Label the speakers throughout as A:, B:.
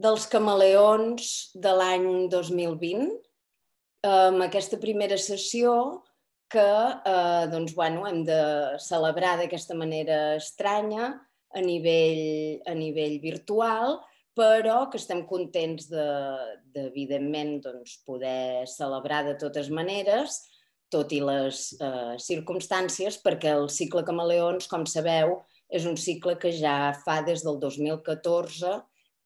A: dels camaleons de l'any 2020, amb aquesta primera sessió que eh, doncs, bueno, hem de celebrar d'aquesta manera estranya a nivell, a nivell virtual, però que estem contents de, de evidentment, doncs, poder celebrar de totes maneres, tot i les eh, circumstàncies, perquè el cicle Camaleons, com sabeu, és un cicle que ja fa des del 2014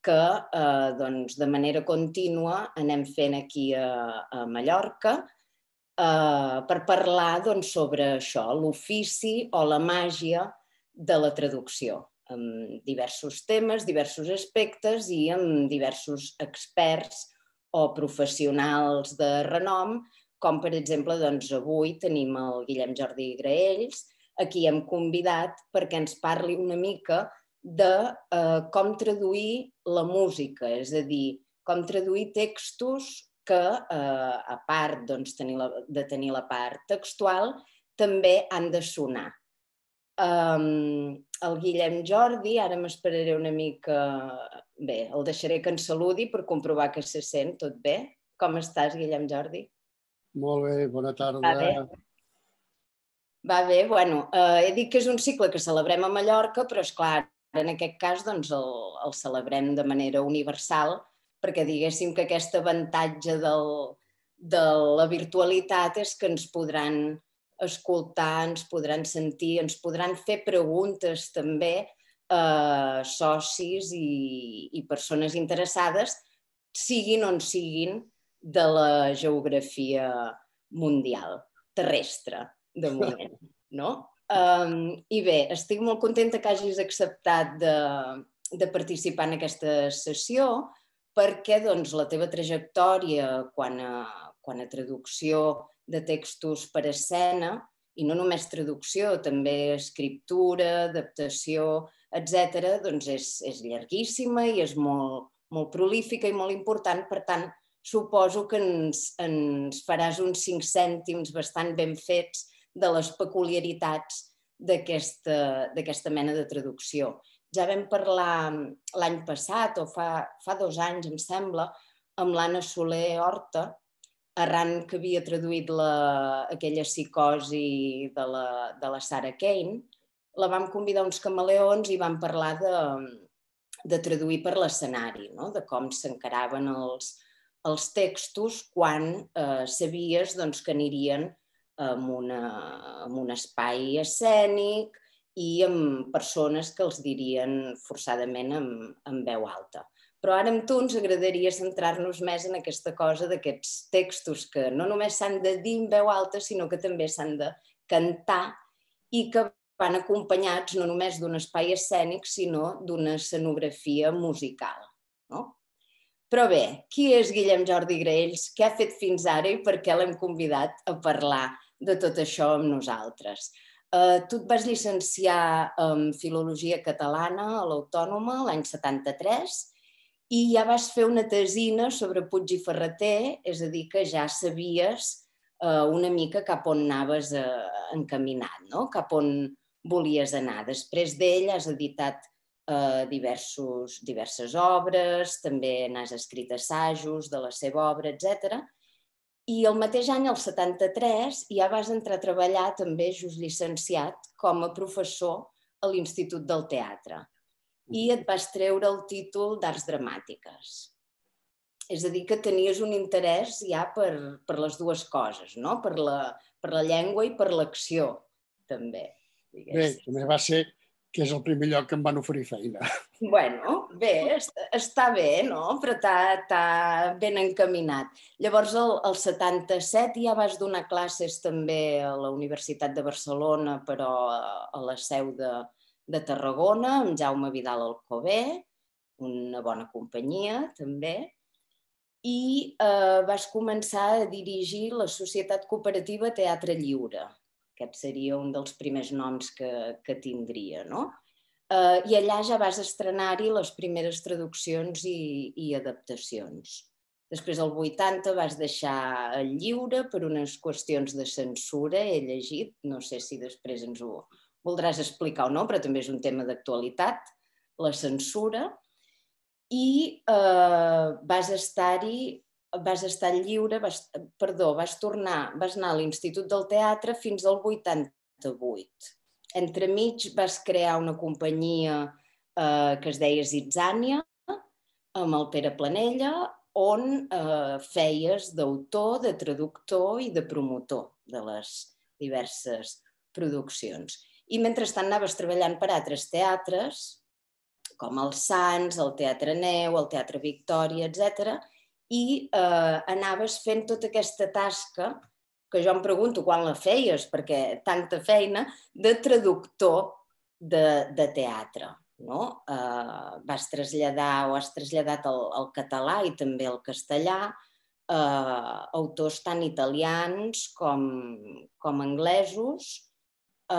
A: que eh, doncs, de manera contínua anem fent aquí a, a Mallorca eh, per parlar doncs, sobre això, l'ofici o la màgia de la traducció, amb diversos temes, diversos aspectes i amb diversos experts o professionals de renom, com per exemple doncs, avui tenim el Guillem Jordi Graells, a qui hem convidat perquè ens parli una mica de eh, com traduir la música, és a dir, com traduir textos que, eh, a part doncs, tenir la, de tenir la part textual, també han de sonar. Um, el Guillem Jordi, ara m'esperaré una mica... Bé, el deixaré que ens saludi per comprovar que se sent tot bé. Com estàs, Guillem Jordi?
B: Molt bé, bona tarda.
A: Va bé. Va bé, bueno, eh, he dit que és un cicle que celebrem a Mallorca, però és clar, en aquest cas doncs, el, el celebrem de manera universal, perquè diguéssim que aquest avantatge del, de la virtualitat és que ens podran escoltar, ens podran sentir, ens podran fer preguntes també eh, socis i, i persones interessades, siguin on siguin de la geografia mundial, terrestre de moment, no? Um, I bé, estic molt contenta que hagis acceptat de, de participar en aquesta sessió perquè doncs, la teva trajectòria quan a, quan a traducció de textos per escena, i no només traducció, també escriptura, adaptació, etc., doncs és, és llarguíssima i és molt, molt prolífica i molt important. Per tant, suposo que ens, ens faràs uns cinc cèntims bastant ben fets de les peculiaritats d'aquesta mena de traducció. Ja vam parlar l'any passat, o fa, fa dos anys, em sembla, amb l'Anna Soler Horta, arran que havia traduït la, aquella psicosi de la, de la Sarah Kane, la vam convidar uns camaleons i vam parlar de, de traduir per l'escenari, no? de com s'encaraven els, els textos quan eh, sabies doncs, que anirien amb, una, amb un espai escènic i amb persones que els dirien forçadament amb, amb veu alta. Però ara amb tu ens agradaria centrar-nos més en aquesta cosa d'aquests textos que no només s'han de dir en veu alta, sinó que també s'han de cantar i que van acompanyats no només d'un espai escènic, sinó d'una escenografia musical. No? Però bé, qui és Guillem Jordi Graells? Què ha fet fins ara i per què l'hem convidat a parlar de tot això amb nosaltres. Uh, tu et vas llicenciar en Filologia Catalana a l'Autònoma l'any 73 i ja vas fer una tesina sobre Puig i Ferreter, és a dir, que ja sabies uh, una mica cap on anaves uh, encaminat, no? cap on volies anar. Després d'ell has editat uh, diversos, diverses obres, també n'has escrit assajos de la seva obra, etc. I el mateix any, el 73, ja vas entrar a treballar també, just llicenciat, com a professor a l'Institut del Teatre. I et vas treure el títol d'Arts Dramàtiques. És a dir, que tenies un interès ja per, per les dues coses, no? per, la, per la llengua i per l'acció, també.
B: Diguéssim. Bé, també va ser que és el primer lloc que em van oferir feina.
A: Bueno, bé, està bé, no? Però t'ha ben encaminat. Llavors, el, el 77 ja vas donar classes també a la Universitat de Barcelona, però a la seu de, de Tarragona, amb Jaume Vidal Alcobé, una bona companyia, també. I eh, vas començar a dirigir la Societat Cooperativa Teatre Lliure, aquest seria un dels primers noms que, que tindria, no? Eh, I allà ja vas estrenar-hi les primeres traduccions i, i adaptacions. Després, al 80, vas deixar el lliure per unes qüestions de censura, he llegit, no sé si després ens ho voldràs explicar o no, però també és un tema d'actualitat, la censura. i eh, vas estar-hi vas estar lliure, vas, perdó, vas tornar, vas anar a l'Institut del Teatre fins al 88. Entremig vas crear una companyia eh, que es deia Zitzània, amb el Pere Planella, on eh, feies d'autor, de traductor i de promotor de les diverses produccions. I mentrestant anaves treballant per altres teatres, com el Sants, el Teatre Neu, el Teatre Victòria, etc. I eh, anaves fent tota aquesta tasca, que jo em pregunto quan la feies, perquè tanta feina, de traductor de, de teatre no? eh, vas traslladar o has traslladat al, al català i també al castellà eh, autors tant italians com, com anglesos, eh,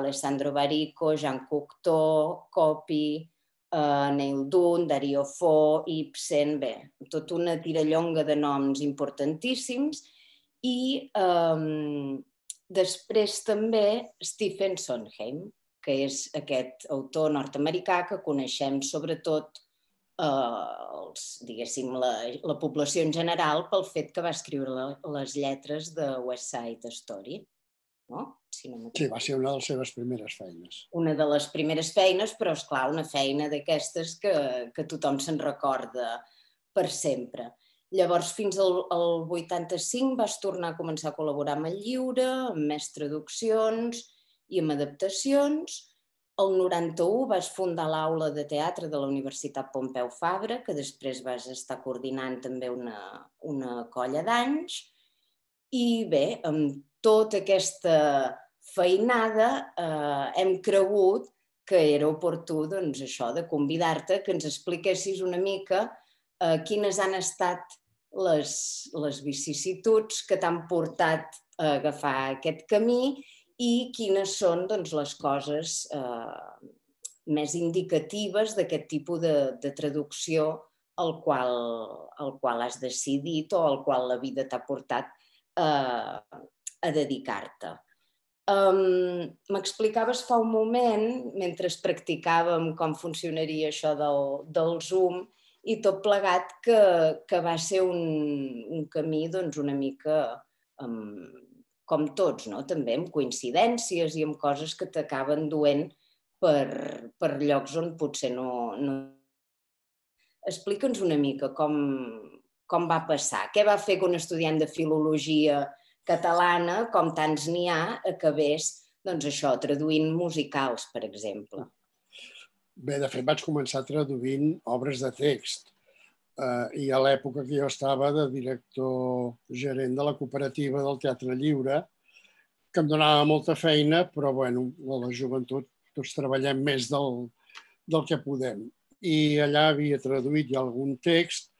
A: Alessandro Barico, Jean Cocteau, Copy, eh, Neil Dunn, Dario Fo, Ibsen, bé, tota una tirallonga de noms importantíssims i eh, després també Stephen Sondheim, que és aquest autor nord-americà que coneixem sobretot eh, els, diguéssim, la, la població en general pel fet que va escriure la, les lletres de West Side Story. No?
B: Si no sí, va ser una de les seves primeres feines.
A: Una de les primeres feines, però és clar, una feina d'aquestes que, que tothom se'n recorda per sempre. Llavors, fins al, al 85 vas tornar a començar a col·laborar amb el lliure, amb més traduccions, i amb adaptacions. El 91 vas fundar l'aula de teatre de la Universitat Pompeu Fabra, que després vas estar coordinant també una, una colla d'anys. I bé, amb tota aquesta feinada eh, hem cregut que era oportú doncs, això de convidar-te, que ens expliquessis una mica eh, quines han estat les, les vicissituds que t'han portat a agafar aquest camí i quines són doncs, les coses eh, més indicatives d'aquest tipus de, de traducció al qual, al qual has decidit o al qual la vida t'ha portat eh, a dedicar-te. Um, M'explicaves fa un moment, mentre practicàvem com funcionaria això del, del Zoom, i tot plegat que, que va ser un, un camí doncs, una mica um, com tots, no? també amb coincidències i amb coses que t'acaben duent per, per llocs on potser no... no... Explica'ns una mica com, com va passar. Què va fer que un estudiant de filologia catalana, com tants n'hi ha, acabés doncs això, traduint musicals, per exemple?
B: Bé, de fet vaig començar traduint obres de text eh, i a l'època que jo estava de director gerent de la cooperativa del Teatre Lliure, que em donava molta feina, però bueno, a la joventut tots treballem més del, del que podem. I allà havia traduït ja algun text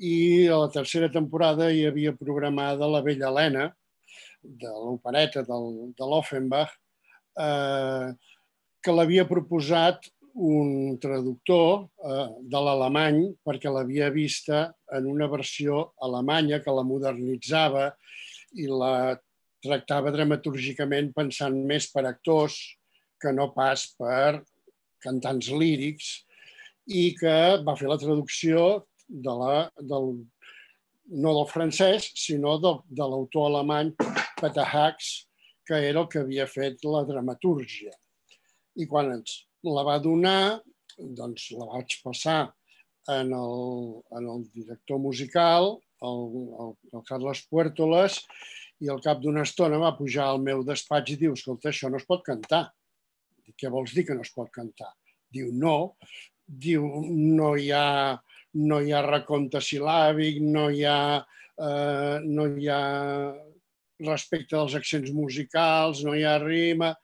B: i a la tercera temporada hi havia programada La vella Helena, de l'opereta de l'Offenbach, eh, que l'havia proposat un traductor eh, de l'alemany perquè l'havia vista en una versió alemanya que la modernitzava i la tractava dramatúrgicament pensant més per actors que no pas per cantants lírics i que va fer la traducció de la, del, no del francès, sinó de, de l'autor alemany Hacks, que era el que havia fet la dramatúrgia. I quan ens la va donar, doncs la vaig passar en el, en el director musical, el, el, el Carles Puertoles, i al cap d'una estona va pujar al meu despatx i diu, escolta, això no es pot cantar. Dic, què vols dir que no es pot cantar? Diu, no. Diu, no hi ha, no hi ha recompte silàbic, no hi ha, eh, no hi ha respecte dels accents musicals, no hi ha rima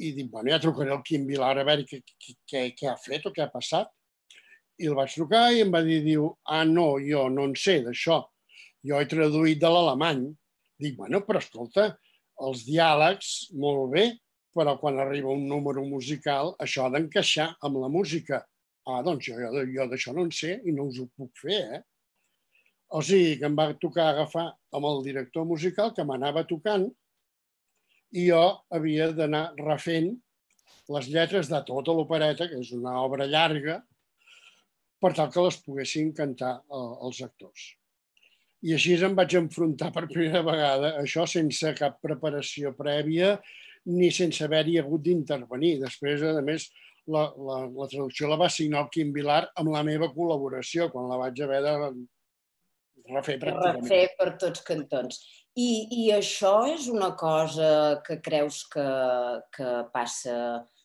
B: i dic, bueno, ja trucaré al Quim Vilar a veure què, què, què ha fet o què ha passat. I el vaig trucar i em va dir, diu, ah, no, jo no en sé d'això. Jo he traduït de l'alemany. Dic, bueno, però escolta, els diàlegs, molt bé, però quan arriba un número musical, això ha d'encaixar amb la música. Ah, doncs jo, jo, jo d'això no en sé i no us ho puc fer, eh? O sigui que em va tocar agafar amb el director musical que m'anava tocant i jo havia d'anar refent les lletres de tota l'opereta, que és una obra llarga, per tal que les poguessin cantar eh, els actors. I així em vaig enfrontar per primera vegada, això sense cap preparació prèvia ni sense haver-hi hagut d'intervenir. Després, a més, la, la, la traducció la va signar el Quim Vilar amb la meva col·laboració, quan la vaig haver de refer pràcticament.
A: Refer per tots cantons. I, I això és una cosa que creus que, que passa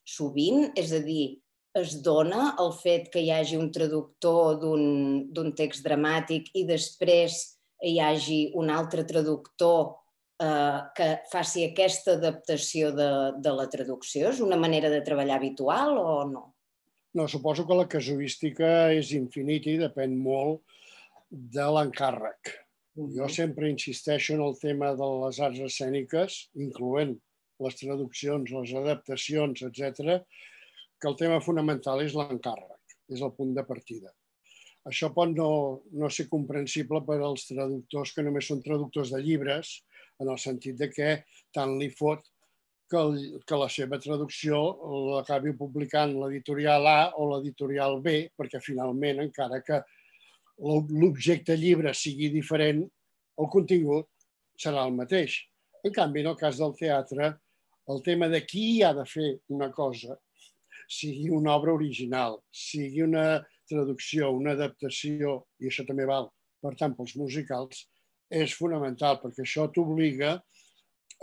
A: sovint? És a dir, es dona el fet que hi hagi un traductor d'un text dramàtic i després hi hagi un altre traductor eh, que faci aquesta adaptació de, de la traducció? És una manera de treballar habitual o no?
B: No, suposo que la casuística és infinita i depèn molt de l'encàrrec. Uh -huh. Jo sempre insisteixo en el tema de les arts escèniques, incloent les traduccions, les adaptacions, etc, que el tema fonamental és l'encàrrec, és el punt de partida. Això pot no, no ser comprensible per als traductors que només són traductors de llibres, en el sentit de que tant li fot que, el, que la seva traducció l'acabi publicant l'editorial A o l'editorial B, perquè finalment, encara que l'objecte llibre sigui diferent, el contingut serà el mateix. En canvi, en el cas del teatre, el tema de qui ha de fer una cosa sigui una obra original, sigui una traducció, una adaptació, i això també val, per tant, pels musicals, és fonamental, perquè això t'obliga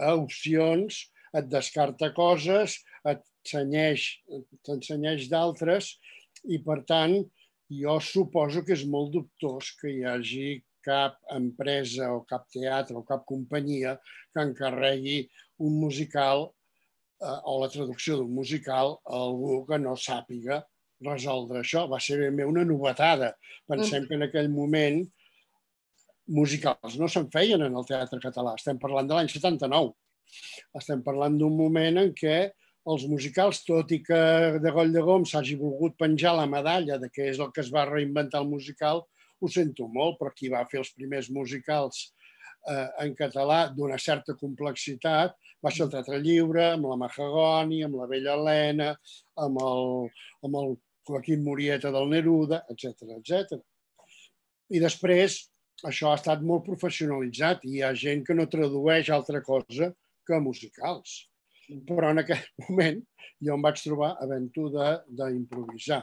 B: a opcions, et descarta coses, et t'ensenyeix d'altres, i per tant, jo suposo que és molt dubtós que hi hagi cap empresa o cap teatre o cap companyia que encarregui un musical eh, o la traducció d'un musical a algú que no sàpiga resoldre això. Va ser ben bé una novetada. Pensem mm. que en aquell moment musicals no se'n feien en el teatre català. Estem parlant de l'any 79. Estem parlant d'un moment en què els musicals, tot i que de Goll de Gom s'hagi volgut penjar la medalla de que és el que es va reinventar el musical, ho sento molt, però qui va fer els primers musicals eh, en català d'una certa complexitat va ser el Teatre Lliure, amb la Mahagoni, amb la Vella Helena, amb el, amb el Joaquim Murieta del Neruda, etc etc. I després això ha estat molt professionalitzat i hi ha gent que no tradueix altra cosa que musicals. Però en aquell moment jo em vaig trobar havent-ho d'improvisar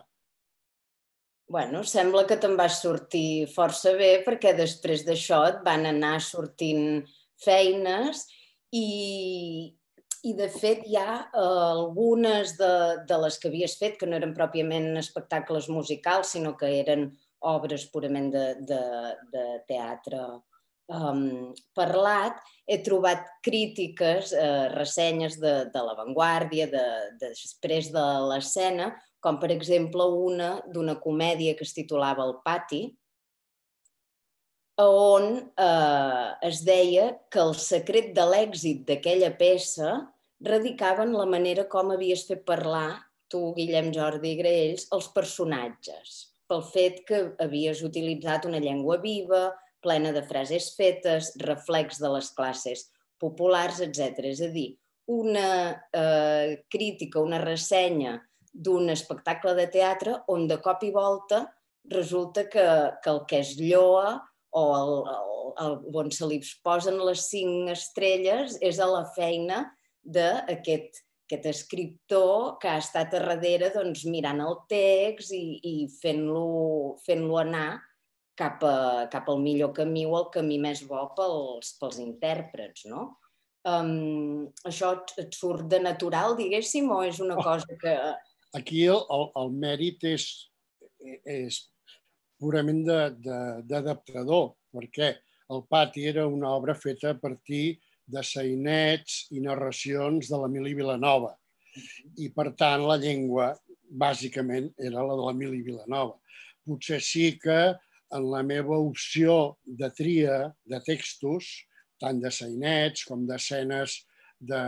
A: bueno, sembla que te'n vas sortir força bé perquè després d'això et van anar sortint feines i, i de fet hi ha uh, algunes de, de les que havies fet que no eren pròpiament espectacles musicals, sinó que eren obres purament de, de, de teatre um, parlat. He trobat crítiques, uh, ressenyes de, de l'avantguàrdia, de, de, després de l'escena, com per exemple una d'una comèdia que es titulava El pati, on eh, es deia que el secret de l'èxit d'aquella peça radicava en la manera com havies fet parlar tu, Guillem Jordi i Graells, els personatges, pel fet que havies utilitzat una llengua viva, plena de frases fetes, reflex de les classes populars, etc. És a dir, una eh, crítica, una ressenya d'un espectacle de teatre on de cop i volta resulta que, que el que es lloa o el, el, el, on se li posen les cinc estrelles és a la feina d'aquest aquest escriptor que ha estat a darrere doncs, mirant el text i, i fent-lo fent, -lo, anar cap, a, cap al millor camí o al camí més bo pels, pels intèrprets, no? Um, això et surt de natural, diguéssim, o és una oh. cosa que
B: Aquí el, el, el mèrit és, és purament d'adaptador, perquè el pati era una obra feta a partir de sainets i narracions de l'Emili Vilanova. I, per tant, la llengua, bàsicament, era la de l'Emili Vilanova. Potser sí que en la meva opció de tria de textos, tant de sainets com d'escenes de,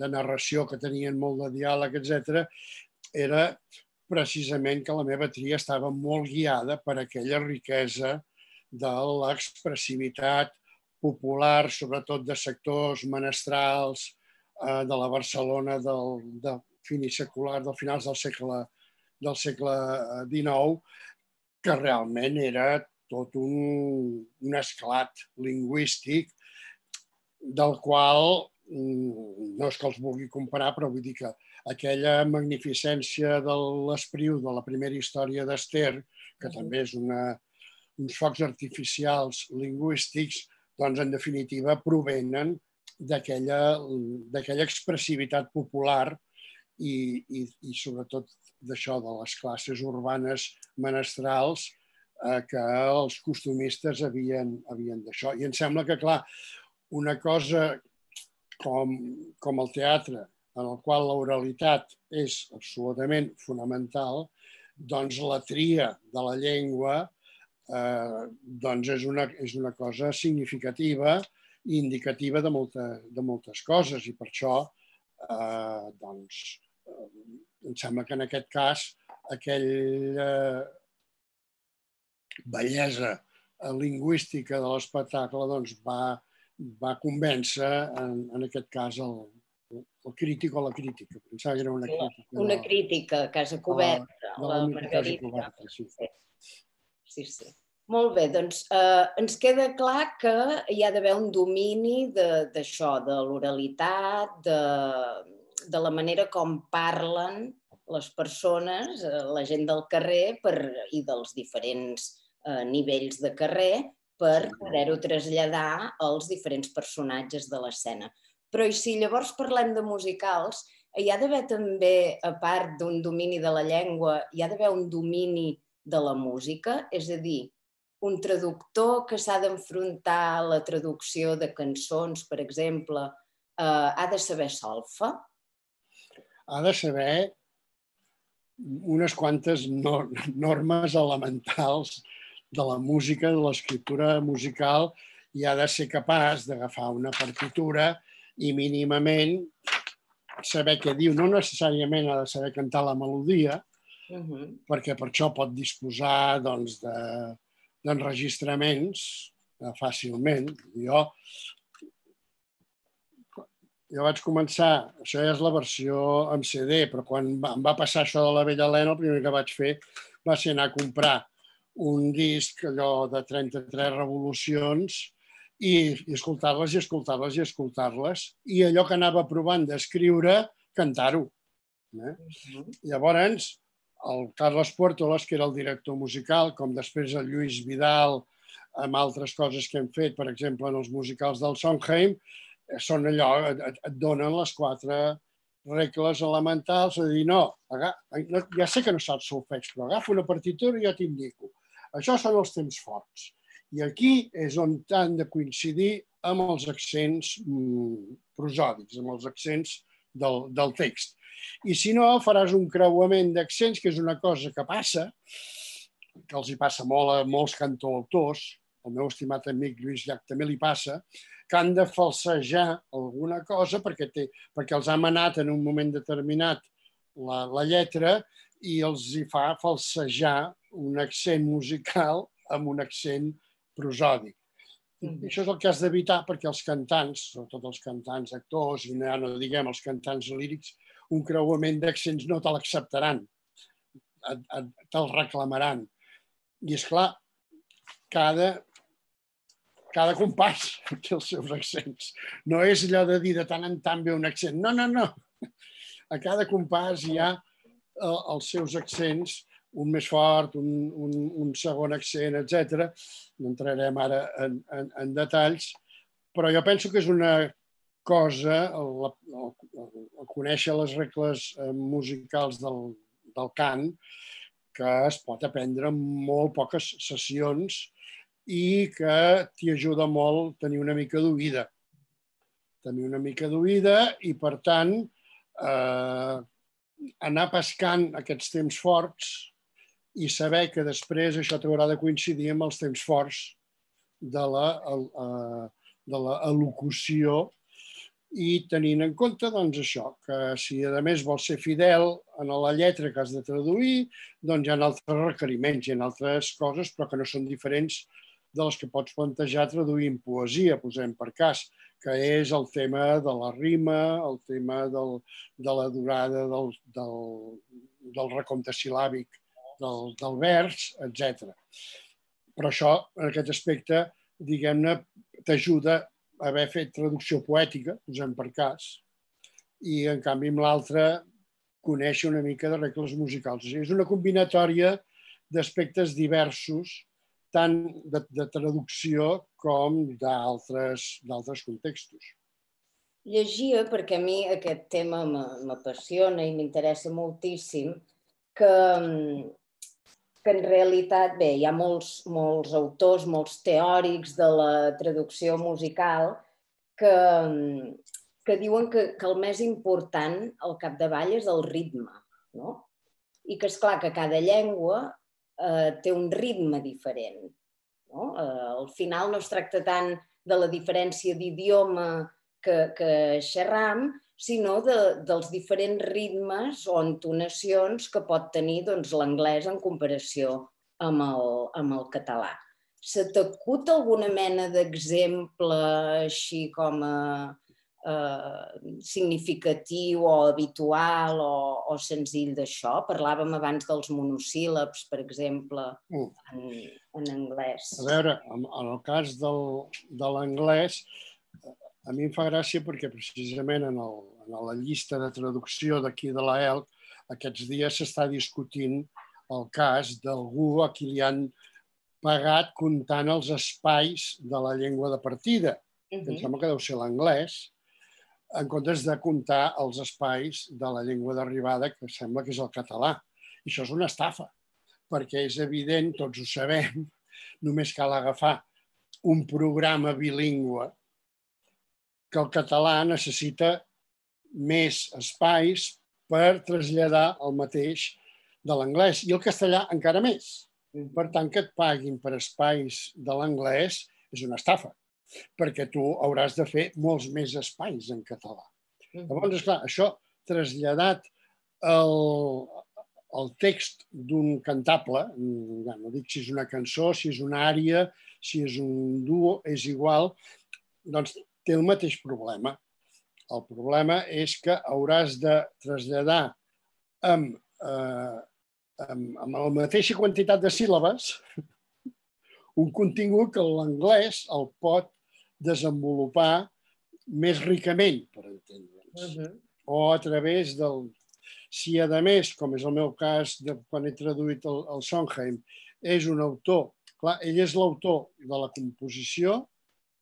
B: de narració que tenien molt de diàleg, etc, era precisament que la meva tria estava molt guiada per aquella riquesa de l'expressivitat popular, sobretot de sectors menestrals eh, de la Barcelona del, de fini secular, del finals del segle, del segle XIX, que realment era tot un, un esclat lingüístic del qual mm, no és que els vulgui comparar, però vull dir que aquella magnificència de l'espriu de la primera història d'Ester, que també és una, uns focs artificials lingüístics, doncs en definitiva provenen d'aquella expressivitat popular i, i, i sobretot d'això, de les classes urbanes menestrals eh, que els costumistes havien, havien d'això. I em sembla que, clar, una cosa com, com el teatre, en el qual l'oralitat és absolutament fonamental, doncs la tria de la llengua eh, doncs és, una, és una cosa significativa i indicativa de, molta, de moltes coses i per això eh, doncs, eh, em sembla que en aquest cas aquella eh, bellesa lingüística de l'espectacle doncs, va, va convèncer, en, en aquest cas, el, el crític o la crítica. Pensava que era una crítica.
A: Una crítica, Casa Coberta, la, la Margarita. Coberta, sí. sí, sí. Molt bé, doncs eh, ens queda clar que hi ha d'haver un domini d'això, de, de l'oralitat, de, de la manera com parlen les persones, eh, la gent del carrer per, i dels diferents eh, nivells de carrer per poder-ho traslladar als diferents personatges de l'escena. Però i si llavors parlem de musicals, hi ha d'haver també, a part d'un domini de la llengua, hi ha d'haver un domini de la música, és a dir, un traductor que s'ha d'enfrontar a la traducció de cançons, per exemple, eh, ha de saber solfa?
B: Ha de saber unes quantes normes elementals de la música, de l'escriptura musical, i ha de ser capaç d'agafar una partitura i mínimament saber què diu. No necessàriament ha de saber cantar la melodia, uh -huh. perquè per això pot disposar doncs, de, d'enregistraments eh, fàcilment. Jo, jo vaig començar, això ja és la versió en CD, però quan em va passar això de la vella Helena, el primer que vaig fer va ser anar a comprar un disc allò de 33 revolucions i, i escoltar-les i escoltar-les i escoltar-les i allò que anava provant d'escriure, cantar-ho. Eh? Llavors, el Carles Puertolas, que era el director musical, com després el Lluís Vidal, amb altres coses que hem fet, per exemple, en els musicals del Sondheim, eh, són allò, et, et donen les quatre regles elementals, a dir, no, ja sé que no saps solfeig, però agafa una partitura i jo t'indico. Això són els temps forts. I aquí és on han de coincidir amb els accents mm, prosòdics, amb els accents del, del text. I si no, faràs un creuament d'accents, que és una cosa que passa, que els hi passa molt a molts cantautors, el meu estimat amic Lluís Llach també li passa, que han de falsejar alguna cosa perquè, té, perquè els ha manat en un moment determinat la, la lletra i els hi fa falsejar un accent musical amb un accent prosòdic. Mm. Això és el que has d'evitar perquè els cantants, sobretot els cantants, actors, i ja no diguem els cantants lírics, un creuament d'accents no te l'acceptaran, te'l reclamaran. I és clar, cada, cada compàs té els seus accents. No és allò de dir de tant en tant ve un accent. No, no, no. A cada compàs hi ha eh, els seus accents, un més fort, un, un, un segon accent, etc. No entrarem ara en, en, en detalls, però jo penso que és una cosa, el, el, el conèixer les regles eh, musicals del, del cant, que es pot aprendre en molt poques sessions i que t'hi ajuda molt tenir una mica d'oïda. Tenir una mica d'oïda i, per tant, eh, anar pescant aquests temps forts i saber que després això t'haurà de coincidir amb els temps forts de la, eh, de la elocució i tenint en compte doncs, això, que si a més vols ser fidel en la lletra que has de traduir, doncs hi ha altres requeriments, hi ha altres coses, però que no són diferents de les que pots plantejar traduint poesia, posem per cas, que és el tema de la rima, el tema del, de la durada del, del, del recompte silàbic del, del vers, etc. Però això, en aquest aspecte, diguem-ne, t'ajuda haver fet traducció poètica, posem per cas, i en canvi amb l'altre conèixer una mica de regles musicals. O sigui, és una combinatòria d'aspectes diversos, tant de, de traducció com d'altres contextos.
A: Llegia, perquè a mi aquest tema m'apassiona i m'interessa moltíssim, que, que en realitat, bé, hi ha molts, molts autors, molts teòrics de la traducció musical que, que diuen que, que el més important al capdavall és el ritme, no? I que és clar que cada llengua eh, té un ritme diferent. No? Eh, al final no es tracta tant de la diferència d'idioma que, que xerram, sinó de, dels diferents ritmes o entonacions que pot tenir doncs, l'anglès en comparació amb el, amb el català. Se t'acut alguna mena d'exemple així com a eh, significatiu o habitual o, o senzill d'això? Parlàvem abans dels monosíl·labs, per exemple, en, en anglès.
B: A veure, en, en el cas del, de l'anglès, a mi em fa gràcia perquè precisament en, el, en la llista de traducció d'aquí de la ELC aquests dies s'està discutint el cas d'algú a qui li han pagat comptant els espais de la llengua de partida, uh -huh. que em sembla que deu ser l'anglès, en comptes de comptar els espais de la llengua d'arribada, que sembla que és el català. I això és una estafa, perquè és evident, tots ho sabem, només cal agafar un programa bilingüe que el català necessita més espais per traslladar el mateix de l'anglès i el castellà encara més. Per tant, que et paguin per espais de l'anglès és una estafa perquè tu hauràs de fer molts més espais en català. Llavors, esclar, això traslladat al, al text d'un cantable, ja no dic si és una cançó, si és una àrea, si és un duo, és igual, doncs té el mateix problema. El problema és que hauràs de traslladar amb, eh, amb, amb la mateixa quantitat de síl·labes un contingut que l'anglès el pot desenvolupar més ricament, per entendre'ns. Uh -huh. O a través del... Si, a més, com és el meu cas de quan he traduït el, el Sondheim, és un autor, clar, ell és l'autor de la composició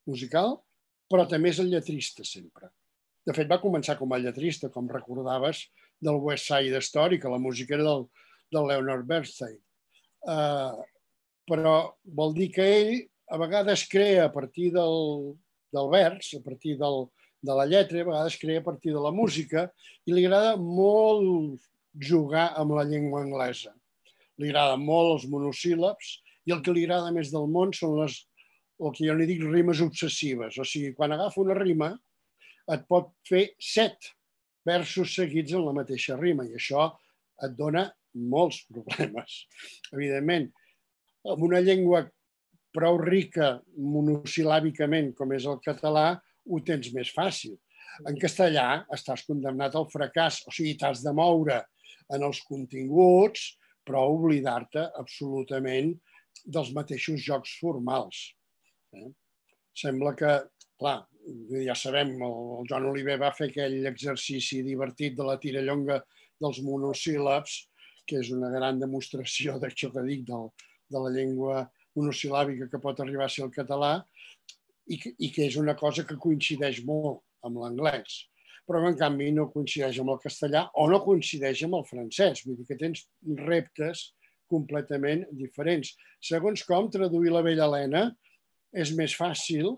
B: musical, però també és el lletrista sempre. De fet, va començar com a lletrista, com recordaves, del West Side Story, que la música era del, del Leonard Bernstein. Uh, però vol dir que ell a vegades crea a partir del, del vers, a partir del, de la lletra, a vegades crea a partir de la música i li agrada molt jugar amb la llengua anglesa. Li agrada molt els monosíl·labs i el que li agrada més del món són les, el que jo n'hi dic rimes obsessives. O sigui, quan agafa una rima et pot fer set versos seguits en la mateixa rima i això et dona molts problemes. Evidentment, amb una llengua prou rica monosil·làbicament com és el català, ho tens més fàcil. En castellà estàs condemnat al fracàs, o sigui, t'has de moure en els continguts, però oblidar-te absolutament dels mateixos jocs formals. Eh? Sembla que, clar, ja sabem, el Joan Oliver va fer aquell exercici divertit de la tirallonga dels monosíl·labs, que és una gran demostració d'això que dic del, de la llengua monosil·làbica que pot arribar a ser el català i que, i que és una cosa que coincideix molt amb l'anglès. Però, en canvi, no coincideix amb el castellà o no coincideix amb el francès. Vull dir que tens reptes completament diferents. Segons com traduir la vella Helena és més fàcil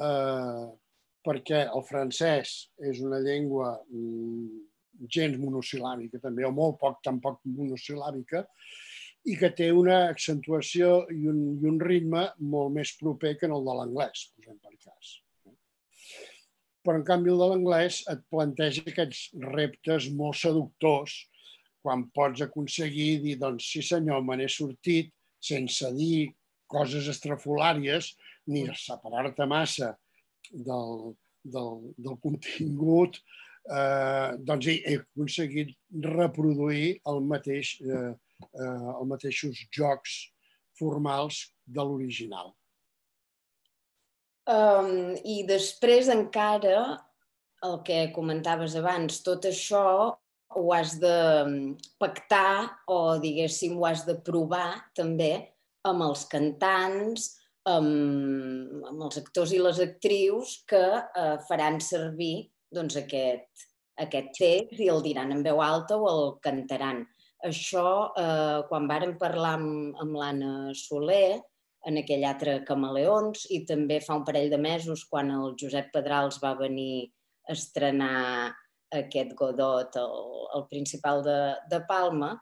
B: eh, perquè el francès és una llengua mm, gens monosil·làbica també, o molt poc, tampoc monosil·làbica, i que té una accentuació i un, i un ritme molt més proper que en el de l'anglès, posem per cas. Però, en canvi, el de l'anglès et planteja aquests reptes molt seductors quan pots aconseguir dir, doncs, sí senyor, me n'he sortit sense dir coses estrafolàries ni separar-te massa del, del, del contingut, eh, doncs he, he aconseguit reproduir el mateix eh, eh, els mateixos jocs formals de l'original.
A: Um, I després encara, el que comentaves abans, tot això ho has de pactar o, diguéssim, ho has de provar també amb els cantants, amb, amb els actors i les actrius que eh, faran servir doncs, aquest, aquest text i el diran en veu alta o el cantaran. Això, eh, quan vàrem parlar amb, amb l'Anna Soler, en aquell altre Camaleons i també fa un parell de mesos quan el Josep Pedrals va venir a estrenar aquest Godot, el, el principal de, de Palma,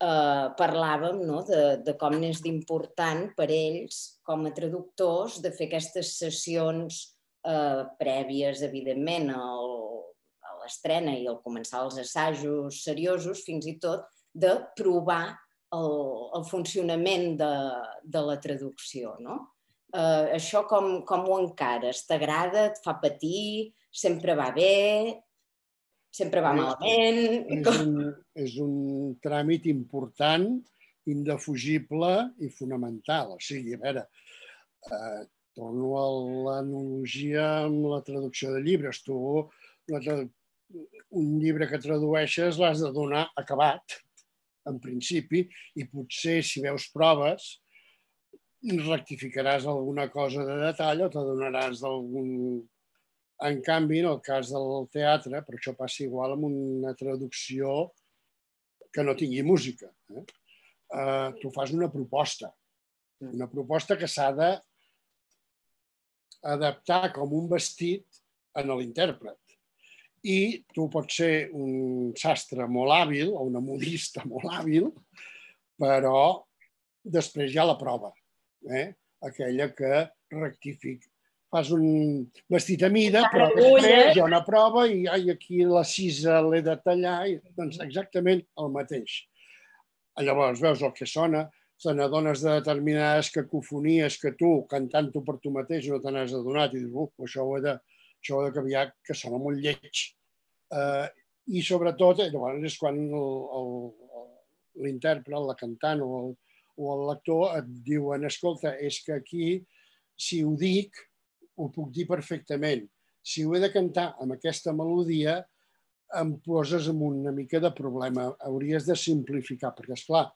A: eh, parlàvem no, de, de com n'és d'important per ells, com a traductors, de fer aquestes sessions eh, prèvies, evidentment, al, a l'estrena i al començar els assajos seriosos, fins i tot de provar el, el funcionament de, de la traducció. No? Eh, això com, com ho encares? T'agrada? Et fa patir? Sempre va bé? Sempre va malament?
B: És un, és un tràmit important, indefugible i fonamental. O sigui, a veure, eh, torno a l'analogia amb la traducció de llibres. Tu, un llibre que tradueixes l'has de donar acabat en principi, i potser si veus proves rectificaràs alguna cosa de detall o t'adonaràs d'algun... En canvi, en el cas del teatre, per això passa igual amb una traducció que no tingui música. Eh? Uh, tu fas una proposta, una proposta que s'ha de adaptar com un vestit en l'intèrpret i tu pots ser un sastre molt hàbil o una modista molt hàbil, però després hi ha la prova, eh? aquella que rectifica. Fas un vestit a mida, però després hi ha una prova i ai, aquí la cisa l'he de tallar, i, doncs exactament el mateix. Llavors veus el que sona, te n'adones de determinades cacofonies que tu, cantant-ho per tu mateix, no te n'has adonat i dius, uh, això ho he de, això ho he de canviar, que sona molt lleig. Eh, I sobretot, eh, llavors és quan l'intèrpret, la cantant o el, o el lector et diuen escolta, és que aquí, si ho dic, ho puc dir perfectament. Si ho he de cantar amb aquesta melodia, em poses amb una mica de problema. Hauries de simplificar, perquè, és clar,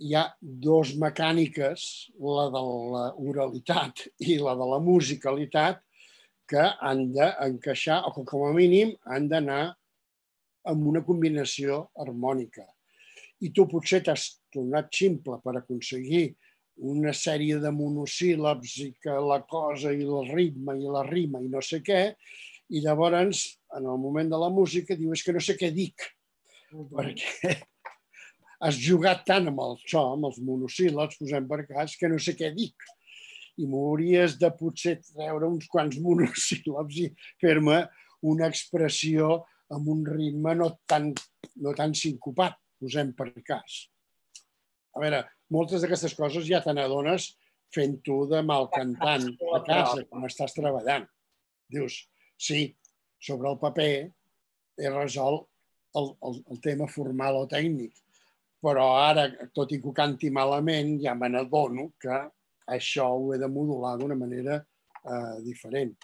B: hi ha dos mecàniques, la de l'oralitat i la de la musicalitat, que han d'encaixar, o que com a mínim han d'anar amb una combinació harmònica. I tu potser t'has tornat ximple per aconseguir una sèrie de monosíl·labs i que la cosa i el ritme i la rima i no sé què, i llavors, en el moment de la música, diu, és que no sé què dic, perquè has jugat tant amb el so, amb els monosíl·labs, posem per cas, que no sé què dic i m'hauries de potser treure uns quants monosíl·labs i fer-me una expressió amb un ritme no tan, no tan sincopat, posem per cas. A veure, moltes d'aquestes coses ja te n'adones fent-ho de mal cantant a casa, quan estàs treballant. Dius, sí, sobre el paper he resolt el, el, el tema formal o tècnic, però ara, tot i que ho canti malament, ja me n'adono que això ho he de modular d'una manera eh, diferent.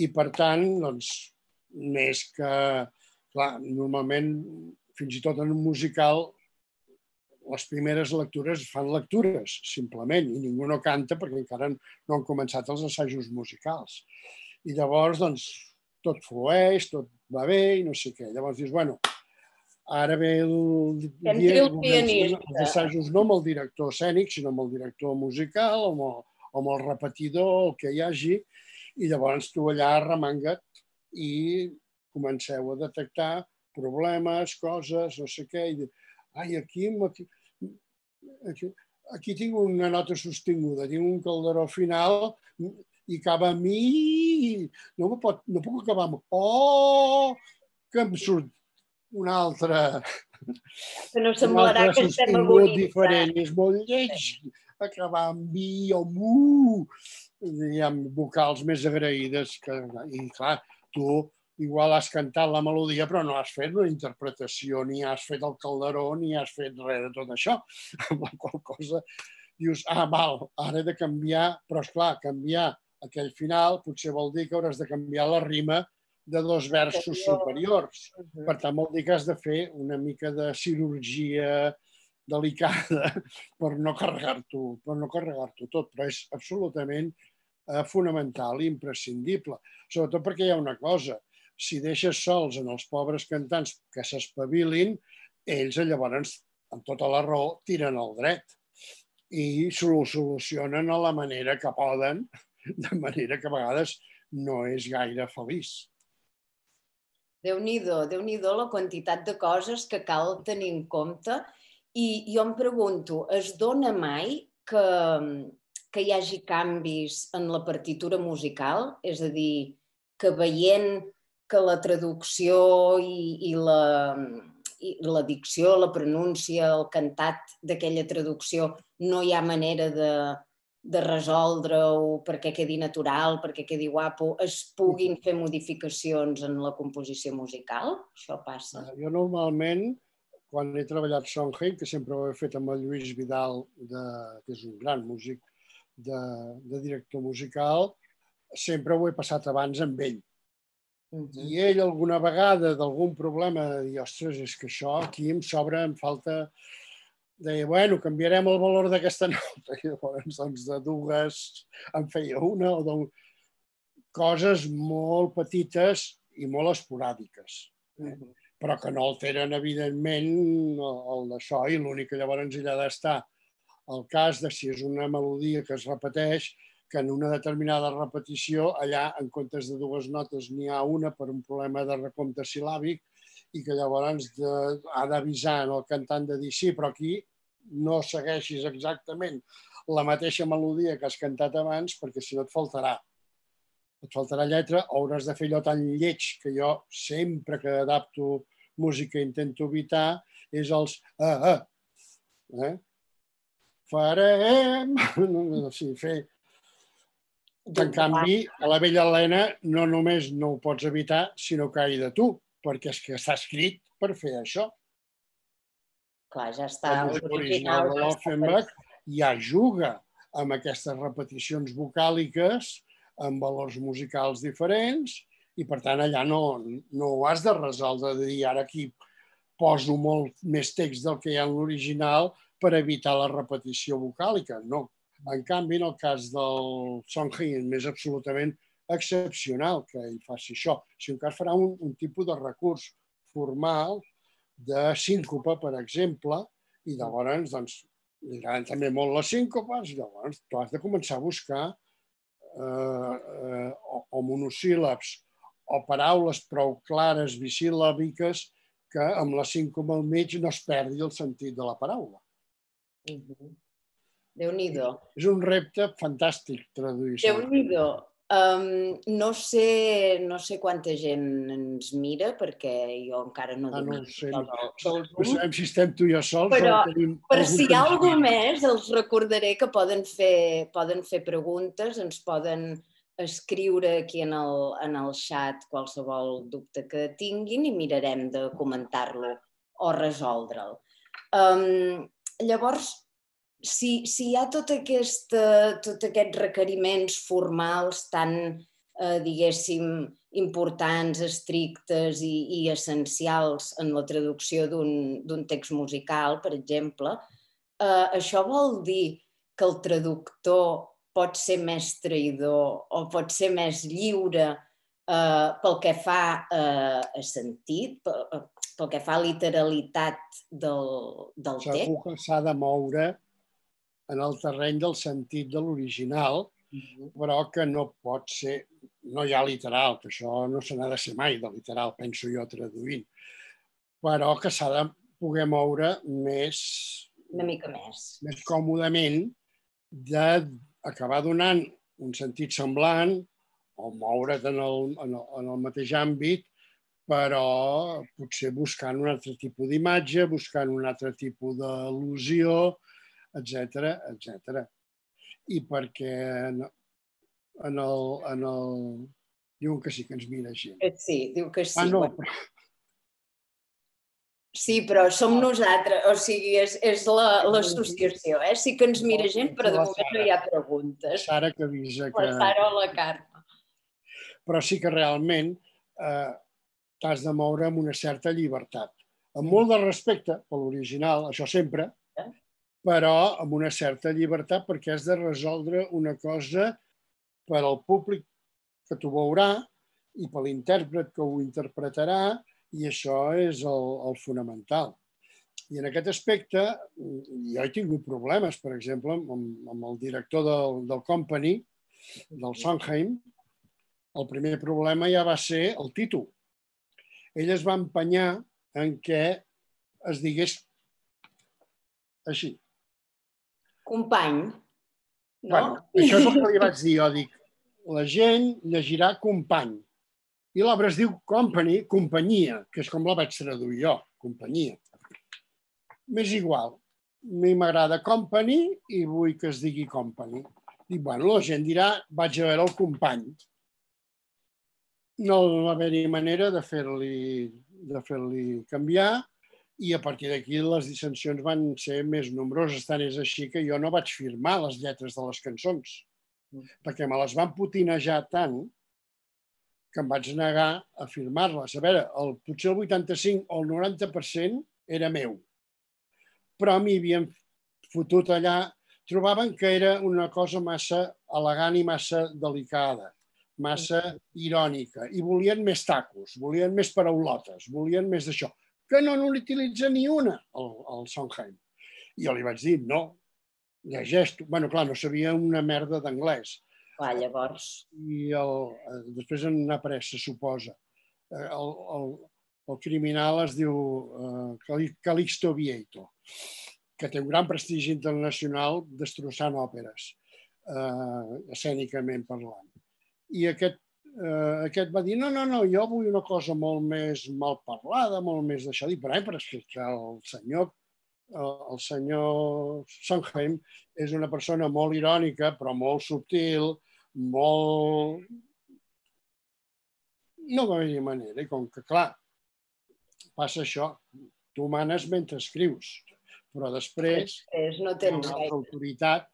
B: I per tant, doncs, més que, clar, normalment, fins i tot en un musical, les primeres lectures fan lectures, simplement, i ningú no canta perquè encara no han començat els assajos musicals. I llavors, doncs, tot flueix, tot va bé i no sé què. Llavors dius, bueno, Ara ve el,
A: dia.
B: Els assajos no amb el director escènic, sinó amb el director musical, o amb el, amb el repetidor, el que hi hagi, i llavors tu allà remanga't i comenceu a detectar problemes, coses, no sé què, i ai, aquí, aquí, aquí, aquí tinc una nota sostinguda, tinc un calderó final i acaba a mi, no, pot, no puc acabar amb oh, que em surt un altre...
A: Que no semblarà que estem agonitzant.
B: diferent, és molt lleig, acabar amb vi o mu, hi ha vocals més agraïdes que... I clar, tu igual has cantat la melodia però no has fet una interpretació, ni has fet el calderó, ni has fet res de tot això. Amb la qual cosa dius, ah, val, ara he de canviar, però és clar, canviar aquell final potser vol dir que hauràs de canviar la rima de dos versos superiors. Per tant, vol dir que has de fer una mica de cirurgia delicada per no carregar-t'ho per no carregar-t'ho tot, però és absolutament eh, fonamental i imprescindible. Sobretot perquè hi ha una cosa, si deixes sols en els pobres cantants que s'espavilin, ells llavors, amb tota la raó, tiren el dret i s'ho solucionen a la manera que poden, de manera que a vegades no és gaire feliç.
A: Déu-n'hi-do, déu nhi déu la quantitat de coses que cal tenir en compte i jo em pregunto, es dona mai que, que hi hagi canvis en la partitura musical? És a dir, que veient que la traducció i, i la, i la dicció, la pronúncia, el cantat d'aquella traducció, no hi ha manera de, de resoldre-ho perquè quedi natural, perquè quedi guapo, es puguin fer modificacions en la composició musical? Això passa?
B: Ah, jo normalment, quan he treballat Sondheim, que sempre ho he fet amb el Lluís Vidal, de, que és un gran músic de, de director musical, sempre ho he passat abans amb ell. Uh -huh. I ell alguna vegada d'algun problema de dir, ostres, és que això aquí em sobra, em falta deia, bueno, canviarem el valor d'aquesta nota. I llavors, doncs, de dues en feia una o de coses molt petites i molt esporàdiques. Eh? Però que no alteren, evidentment, el d'això i l'únic que llavors ella ha d'estar el cas de si és una melodia que es repeteix, que en una determinada repetició, allà, en comptes de dues notes, n'hi ha una per un problema de recompte silàbic i que llavors de, ha d'avisar el cantant de dir sí, però aquí no segueixis exactament la mateixa melodia que has cantat abans perquè si no et faltarà. Et faltarà lletra o hauràs de fer allò tan lleig que jo sempre que adapto música intento evitar és els ah, ah. Eh? Farem... No, sí, fer... En canvi, a la vella Helena no només no ho pots evitar, sinó que hi de tu, perquè és que està escrit per fer això.
A: Clar, ja està.
B: L'original de l'Offenbach ja juga amb aquestes repeticions vocàliques amb valors musicals diferents i per tant allà no, no ho has de resoldre de dir ara aquí poso molt més text del que hi ha en l'original per evitar la repetició vocàlica. No. En canvi, en el cas del Song Sondheim és absolutament excepcional que ell faci això. Si un cas farà un, un tipus de recurs formal de síncopa, per exemple, i llavors doncs, li agraden també molt les síncopes, llavors tu has de començar a buscar eh, eh, o, o monosíl·labs o paraules prou clares, bisíl·làbiques, que amb la síncopa al mig no es perdi el sentit de la paraula.
A: Mm -hmm. Déu-n'hi-do.
B: És un repte fantàstic traduir
A: això. Déu-n'hi-do. Um, no, sé, no sé quanta gent ens mira, perquè jo encara no...
B: Ah, no ho sé. No, no, no sabem si estem tu i jo sols.
A: Però, per si hi ha algú més, els recordaré que poden fer, poden fer preguntes, ens poden escriure aquí en el, en el xat qualsevol dubte que tinguin i mirarem de comentar-lo o resoldre'l. Um, llavors, si, si hi ha tot, aquesta, tot aquests requeriments formals tan, eh, diguéssim, importants, estrictes i, i essencials en la traducció d'un text musical, per exemple, eh, això vol dir que el traductor pot ser més traïdor o pot ser més lliure eh, pel que fa eh, a sentit, pel, pel que fa a literalitat del, del text?
B: Segur que s'ha de moure en el terreny del sentit de l'original, però que no pot ser, no hi ha literal, que això no se n'ha de ser mai de literal, penso jo traduint, però que s'ha de poder moure més...
A: Una mica més.
B: Més còmodament d'acabar donant un sentit semblant o moure't en el, en el, en el mateix àmbit, però potser buscant un altre tipus d'imatge, buscant un altre tipus d'al·lusió, etc etc. I perquè en, en, el, en, el, Diuen que sí, que ens mira gent.
A: Sí, diu que sí.
B: Ah, no, però
A: Sí, però som nosaltres, o sigui, és, és la- l'associació, eh? Sí que ens mira gent, però de moment no hi ha preguntes.
B: Sara que avisa que...
A: La Sara o la Carme.
B: Però sí que realment eh, t'has de moure amb una certa llibertat. Amb molt de respecte per l'original, això sempre,
A: Eh?
B: Però amb una certa llibertat perquè has de resoldre una cosa per al públic que t'ho veurà i per l'intèrpret que ho interpretarà i això és el, el fonamental. I en aquest aspecte jo he tingut problemes, per exemple, amb, amb el director del, del company, del Sondheim, el primer problema ja va ser el títol. Ell es va empenyar en què es digués així.
A: Company. No?
B: Bueno, això és el que li vaig dir. Jo dic, la gent llegirà company. I l'obra es diu company, companyia, que és com la vaig traduir jo, companyia. M'és igual. A mi m'agrada company i vull que es digui company. Dic, bueno, la gent dirà, vaig a veure el company. No va haver-hi manera de fer-li de fer-li canviar i a partir d'aquí les dissensions van ser més nombroses. Tant és així que jo no vaig firmar les lletres de les cançons, perquè me les van putinejar tant que em vaig negar a firmar-les. A veure, el, potser el 85 o el 90% era meu, però m'hi havien fotut allà, trobaven que era una cosa massa elegant i massa delicada, massa irònica, i volien més tacos, volien més paraulotes, volien més d'això, que no n'utilitza ni una, el, el Sondheim. I jo li vaig dir, no, llegeix tu. Bueno, clar, no sabia una merda d'anglès.
A: Clar, llavors...
B: I el, eh, després en ha après, se suposa. Eh, El, el, el criminal es diu eh, Cali- Calixto Vieito, que té un gran prestigi internacional destrossant òperes, eh, escènicament parlant. I aquest, eh, aquest va dir, no, no, no, jo vull una cosa molt més mal parlada, molt més d'això. Dic, però, eh, però és que el senyor, el, el senyor Sondheim és una persona molt irònica, però molt subtil, molt... No va haver manera, i com que, clar, passa això, tu manes mentre escrius, però després
A: Després no tens
B: una altra autoritat,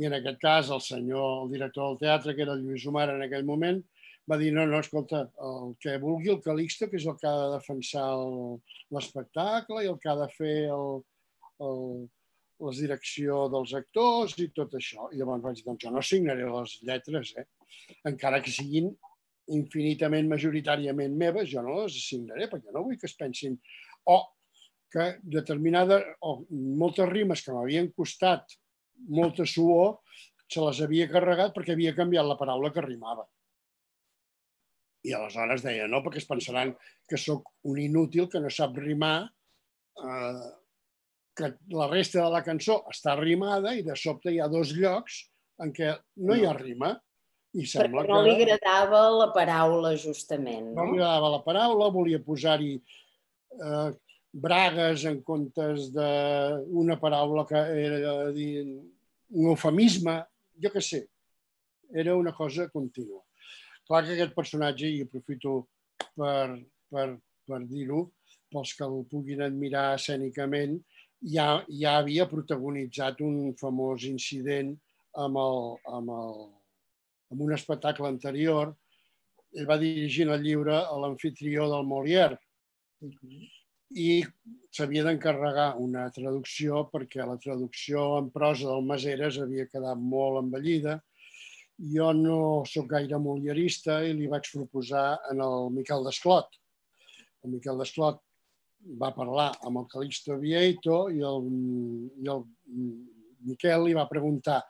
B: i en aquest cas el senyor, el director del teatre, que era el Lluís Omar en aquell moment, va dir, no, no, escolta, el que vulgui el Calixto, que és el que ha de defensar l'espectacle i el que ha de fer el, el, la direcció dels actors i tot això. I llavors vaig dir, doncs jo no signaré les lletres, eh? encara que siguin infinitament, majoritàriament meves, jo no les signaré, perquè no vull que es pensin o que determinada, o moltes rimes que m'havien costat molta suor, se les havia carregat perquè havia canviat la paraula que rimava. I aleshores deia, no, perquè es pensaran que sóc un inútil que no sap rimar, eh, que la resta de la cançó està rimada i de sobte hi ha dos llocs en què no hi ha rima i sembla
A: Perquè no li
B: que
A: agradava la paraula, justament,
B: no
A: no?
B: li agradava la paraula, volia posar-hi eh, bragues en comptes d'una paraula que era dir, un eufemisme, jo què sé, era una cosa contínua. Clar que aquest personatge, i aprofito per, per, per dir-ho, pels que el puguin admirar escènicament, ja, ja havia protagonitzat un famós incident amb, el, amb, el, amb un espectacle anterior. Ell va dirigir el llibre a l'anfitrió del Molière i s'havia d'encarregar una traducció perquè la traducció en prosa del Maseres havia quedat molt envellida. Jo no sóc gaire molierista i li vaig proposar en el Miquel Desclot. El Miquel Desclot va parlar amb el Calixto Vieito i el, i el Miquel li va preguntar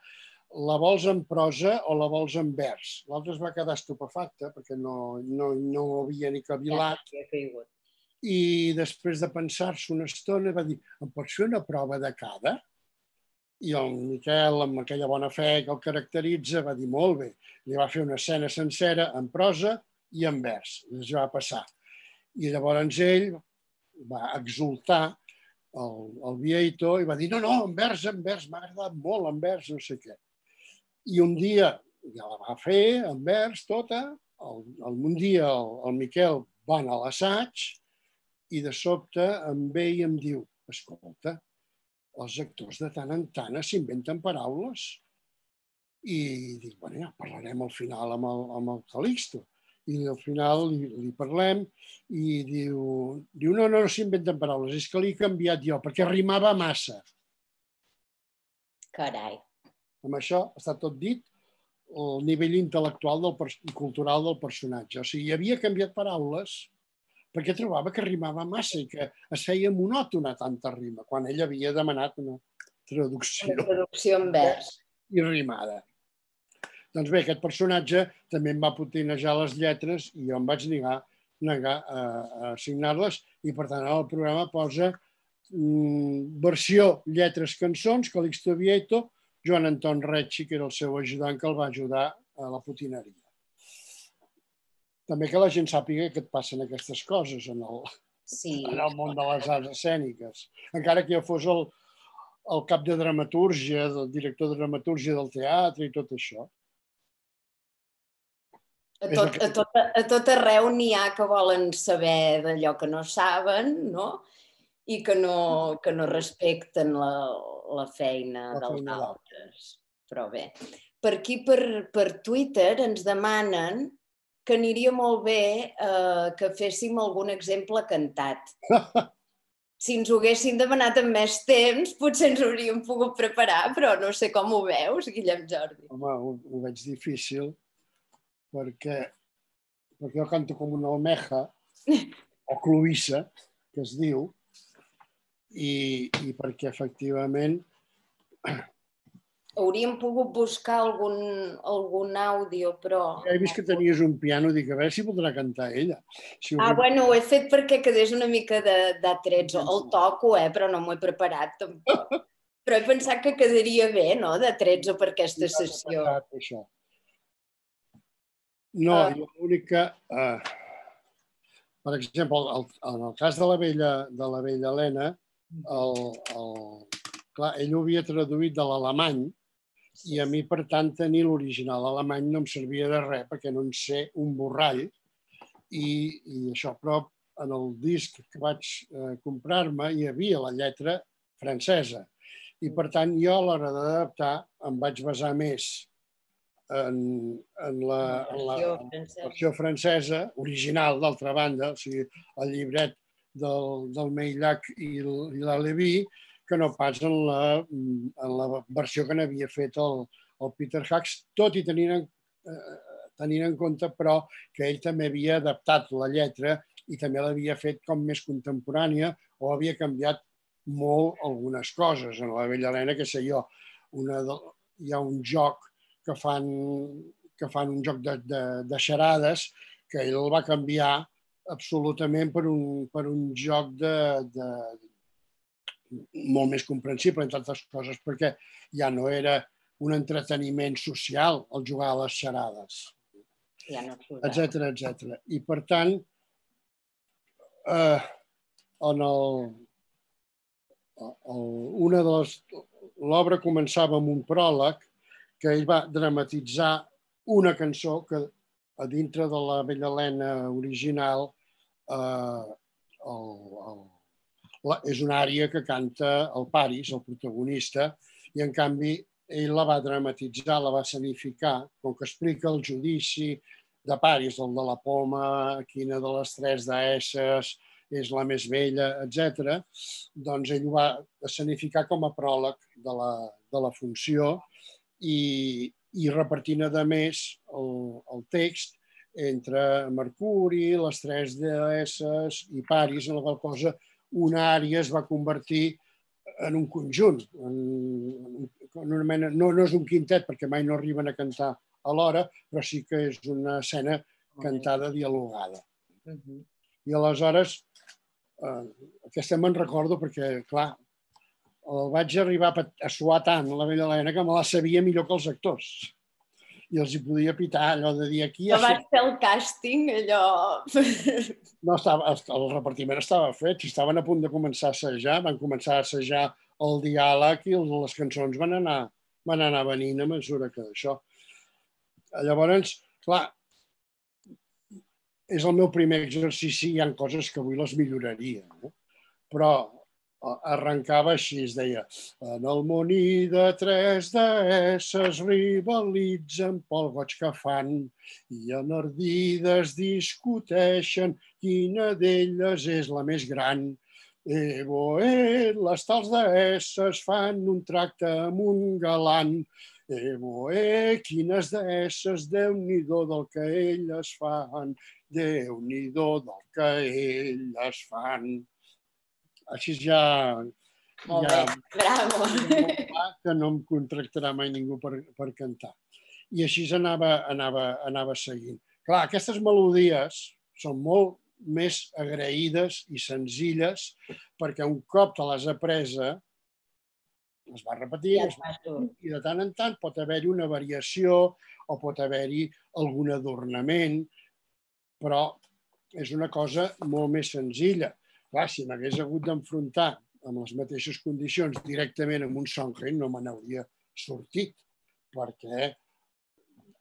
B: la vols en prosa o la vols en vers? L'altre es va quedar estupefacte perquè no, no, no havia ni cavilat i després de pensar-se una estona va dir, em pots fer una prova de cada? I el Miquel, amb aquella bona fe que el caracteritza, va dir, molt bé. Li va fer una escena sencera en prosa i en vers. Es va passar. I llavors ell va exultar el, el Vieito i va dir, no, no, en vers, en vers, m'ha agradat molt en vers, no sé què. I un dia ja la va fer en vers tota el, el un dia el, el Miquel va anar a l'assaig i de sobte em ve i em diu, escolta, els actors de tant en tant s'inventen paraules. I dic, bueno, ja parlarem al final amb el, amb el Calixto. I al final li, li parlem i diu, diu no, no, no s'inventen paraules, és que l'he canviat jo, perquè rimava massa.
A: Carai.
B: Amb això està tot dit el nivell intel·lectual del, i cultural del personatge. O sigui, havia canviat paraules perquè trobava que rimava massa i que es feia monòtona tanta rima, quan ell havia demanat una traducció.
A: Una traducció en vers.
B: I rimada. Doncs bé, aquest personatge també em va potinejar les lletres i jo em vaig negar, negar a, a assignar-les i per tant el programa posa mm, versió lletres cançons, Calixto Vieto, Joan Anton Recci, que era el seu ajudant que el va ajudar a la potineria també que la gent sàpiga que et passen aquestes coses en el, sí. en el món de les arts escèniques. Encara que jo fos el, el cap de dramatúrgia, del director de dramatúrgia del teatre i tot això.
A: A tot, a tot, a tot arreu n'hi ha que volen saber d'allò que no saben, no? I que no, que no respecten la, la feina la dels feina altres. Però bé, per aquí, per, per Twitter, ens demanen que aniria molt bé eh, que féssim algun exemple cantat. Si ens ho haguessin demanat amb més temps, potser ens hauríem pogut preparar, però no sé com ho veus, Guillem Jordi.
B: Home, ho, ho veig difícil, perquè, perquè jo canto com una almeja, o cloïssa, que es diu, i, i perquè efectivament
A: hauríem pogut buscar algun, algun àudio, però...
B: Ja he vist que tenies un piano, dic, a veure si podrà cantar ella. Si
A: ah, bueno, ho he fet perquè quedés una mica d'A13. El toco, eh, però no m'ho he preparat tampoc. però he pensat que quedaria bé, no?, de 13 per aquesta sessió. Això.
B: No, uh. l'únic que... Uh, per exemple, el, en el cas de la vella, de la vella Helena, el, el, clar, ell ho havia traduït de l'alemany, i a mi, per tant, tenir l'original alemany no em servia de res perquè no en sé un borrall. I, i això, però en el disc que vaig eh, comprar-me hi havia la lletra francesa. I per tant jo a l'hora d'adaptar em vaig basar més en, en, la, en la versió francesa, original d'altra banda, o sigui, el llibret del, del Meillac i, i la Leví, que no pas en la, en la versió que n'havia fet el, el Peter Hacks, tot i tenint en, eh, tenint en compte, però, que ell també havia adaptat la lletra i també l'havia fet com més contemporània o havia canviat molt algunes coses. En la Vella Helena, que sé jo, una de, hi ha un joc que fan, que fan un joc de, de, de xarades que ell el va canviar absolutament per un, per un joc de, de, molt més comprensible, entre altres coses, perquè ja no era un entreteniment social el jugar a les xarades,
A: ja no
B: etc etc. I per tant, eh, en el, el, una de les... L'obra començava amb un pròleg que ell va dramatitzar una cançó que a dintre de la Bella Helena original eh, el, el, és una àrea que canta el Paris, el protagonista, i en canvi ell la va dramatitzar, la va sanificar, com que explica el judici de Paris, el de la poma, quina de les tres deesses és la més vella, etc. doncs ell ho va sanificar com a pròleg de la, de la funció i, i repartint a més el, el text entre Mercuri, les tres deesses i Paris, en la qual cosa una àrea es va convertir en un conjunt, en, en una mena, no, no és un quintet perquè mai no arriben a cantar alhora, però sí que és una escena cantada dialogada. Uh -huh. I aleshores, eh, aquesta me'n recordo perquè, clar, el vaig arribar a suar tant, la vella Helena, que me la sabia millor que els actors i els hi podia pitar allò de dir aquí...
A: No vas fer el càsting, allò...
B: No, estava, el repartiment estava fet, estaven a punt de començar a assajar, van començar a assajar el diàleg i les cançons van anar, van anar venint a mesura que això. Llavors, clar, és el meu primer exercici, hi ha coses que avui les milloraria, no? però arrencava així, es deia en el moní de tres deesses rivalitzen pel goig que fan i en ardides discuteixen quina d'elles és la més gran. Evo, eh, les tals deesses fan un tracte amb un galant. Evo, eh, quines deesses, Déu-n'hi-do del que elles fan, Déu-n'hi-do del que elles fan així ja...
A: Molt ja, bé, bravo.
B: Que no em contractarà mai ningú per, per cantar. I així anava, anava, anava seguint. Clar, aquestes melodies són molt més agraïdes i senzilles perquè un cop te les apresa es va repetint ja i de tant en tant pot haver-hi una variació o pot haver-hi algun adornament, però és una cosa molt més senzilla. Clar, si m'hagués hagut d'enfrontar amb les mateixes condicions directament amb un Sondheim no me n'hauria sortit, perquè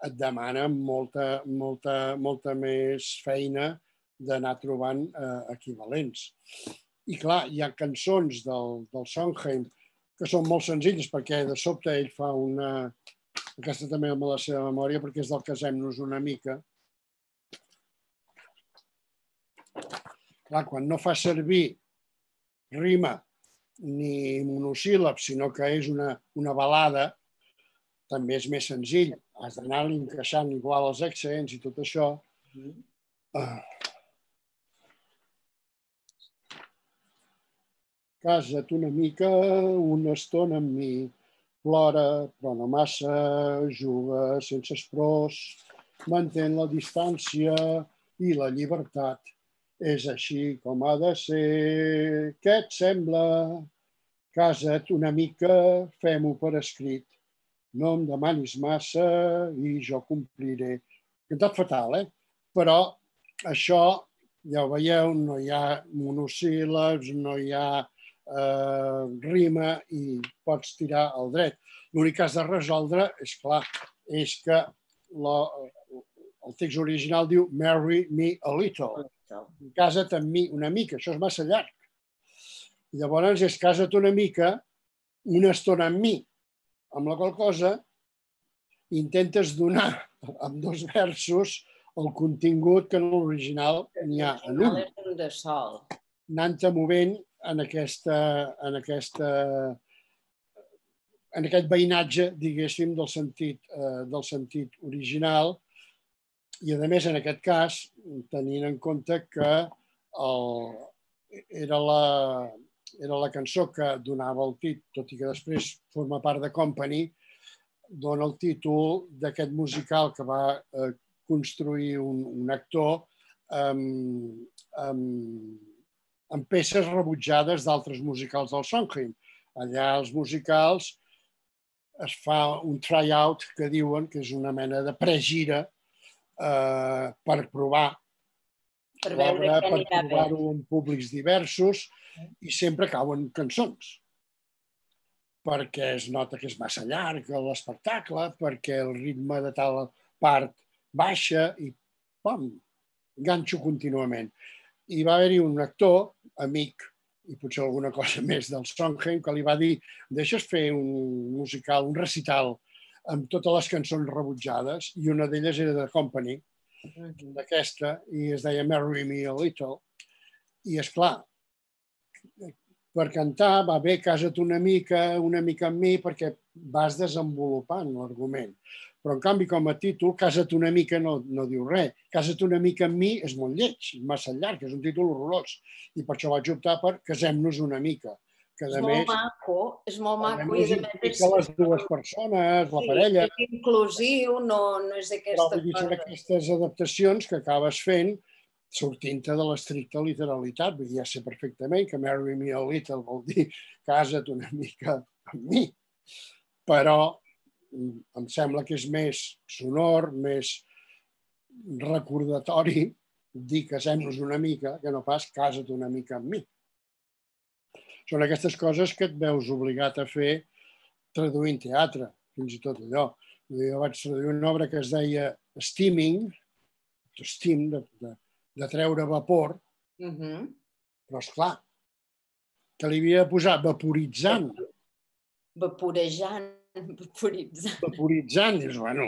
B: et demana molta, molta, molta més feina d'anar trobant eh, equivalents. I clar, hi ha cançons del, del Sondheim que són molt senzilles perquè de sobte ell fa una... Aquesta també amb la seva memòria perquè és del Casem-nos una mica, Clar, quan no fa servir rima ni monosíl·labs, sinó que és una, una balada, també és més senzill. Has d'anar encaixant igual els accents i tot això. Uh. Casa't una mica, una estona amb mi, plora, però no massa, juga sense esprós, mantén la distància i la llibertat és així com ha de ser. Què et sembla? Casa't una mica, fem-ho per escrit. No em demanis massa i jo compliré. Cantat fatal, eh? Però això, ja ho veieu, no hi ha monosíl·labs, no hi ha eh, rima i pots tirar al dret. L'únic que has de resoldre, és clar, és que la, el text original diu Marry me a little casa't amb mi una mica, això és massa llarg. I llavors és casa't una mica, una estona amb mi, amb la qual cosa intentes donar amb dos versos el contingut que en l'original n'hi ha en un.
A: de sol.
B: Anant-te movent en, aquesta, en, aquesta, en aquest veïnatge, diguéssim, del sentit, eh, del sentit original, i, a més, en aquest cas, tenint en compte que el, era, la, era la cançó que donava el títol, tot i que després forma part de Company, dona el títol d'aquest musical que va eh, construir un, un actor amb, amb, amb peces rebutjades d'altres musicals del Sondheim. Allà els musicals es fa un try-out que diuen que és una mena de pregira eh, per provar
A: per l'obra,
B: per provar-ho en públics diversos i sempre cauen cançons perquè es nota que és massa llarg l'espectacle, perquè el ritme de tal part baixa i pam, ganxo contínuament. I va haver-hi un actor, amic, i potser alguna cosa més del Sondheim, que li va dir deixes fer un musical, un recital amb totes les cançons rebutjades i una d'elles era de Company, d'aquesta, i es deia Marry Me a Little. I és clar, per cantar va bé, casa't una mica, una mica amb mi, perquè vas desenvolupant l'argument. Però, en canvi, com a títol, casa't una mica no, no diu res. Casa't una mica amb mi és molt lleig, massa llarg, és un títol horrorós. I per això vaig optar per casem-nos una mica
A: que és molt més, maco, és molt maco. I
B: a més, que les dues persones, la sí, parella...
A: És inclusiu, no, no és aquesta
B: Però cosa. Però aquestes adaptacions que acabes fent sortint-te de l'estricta literalitat. Vull dir, ja sé perfectament que marry me a little vol dir casa't una mica amb mi. Però mm, em sembla que és més sonor, més recordatori dir casem-nos una mica que no pas casa't una mica amb mi són aquestes coses que et veus obligat a fer traduint teatre, fins i tot allò. Jo vaig traduir una obra que es deia Steaming, Steam, de, de, de treure vapor,
A: Uh -huh.
B: però és clar, que li havia de posar vaporitzant,
A: Vaporejant, vaporitzant.
B: vaporitzant, dius, bueno,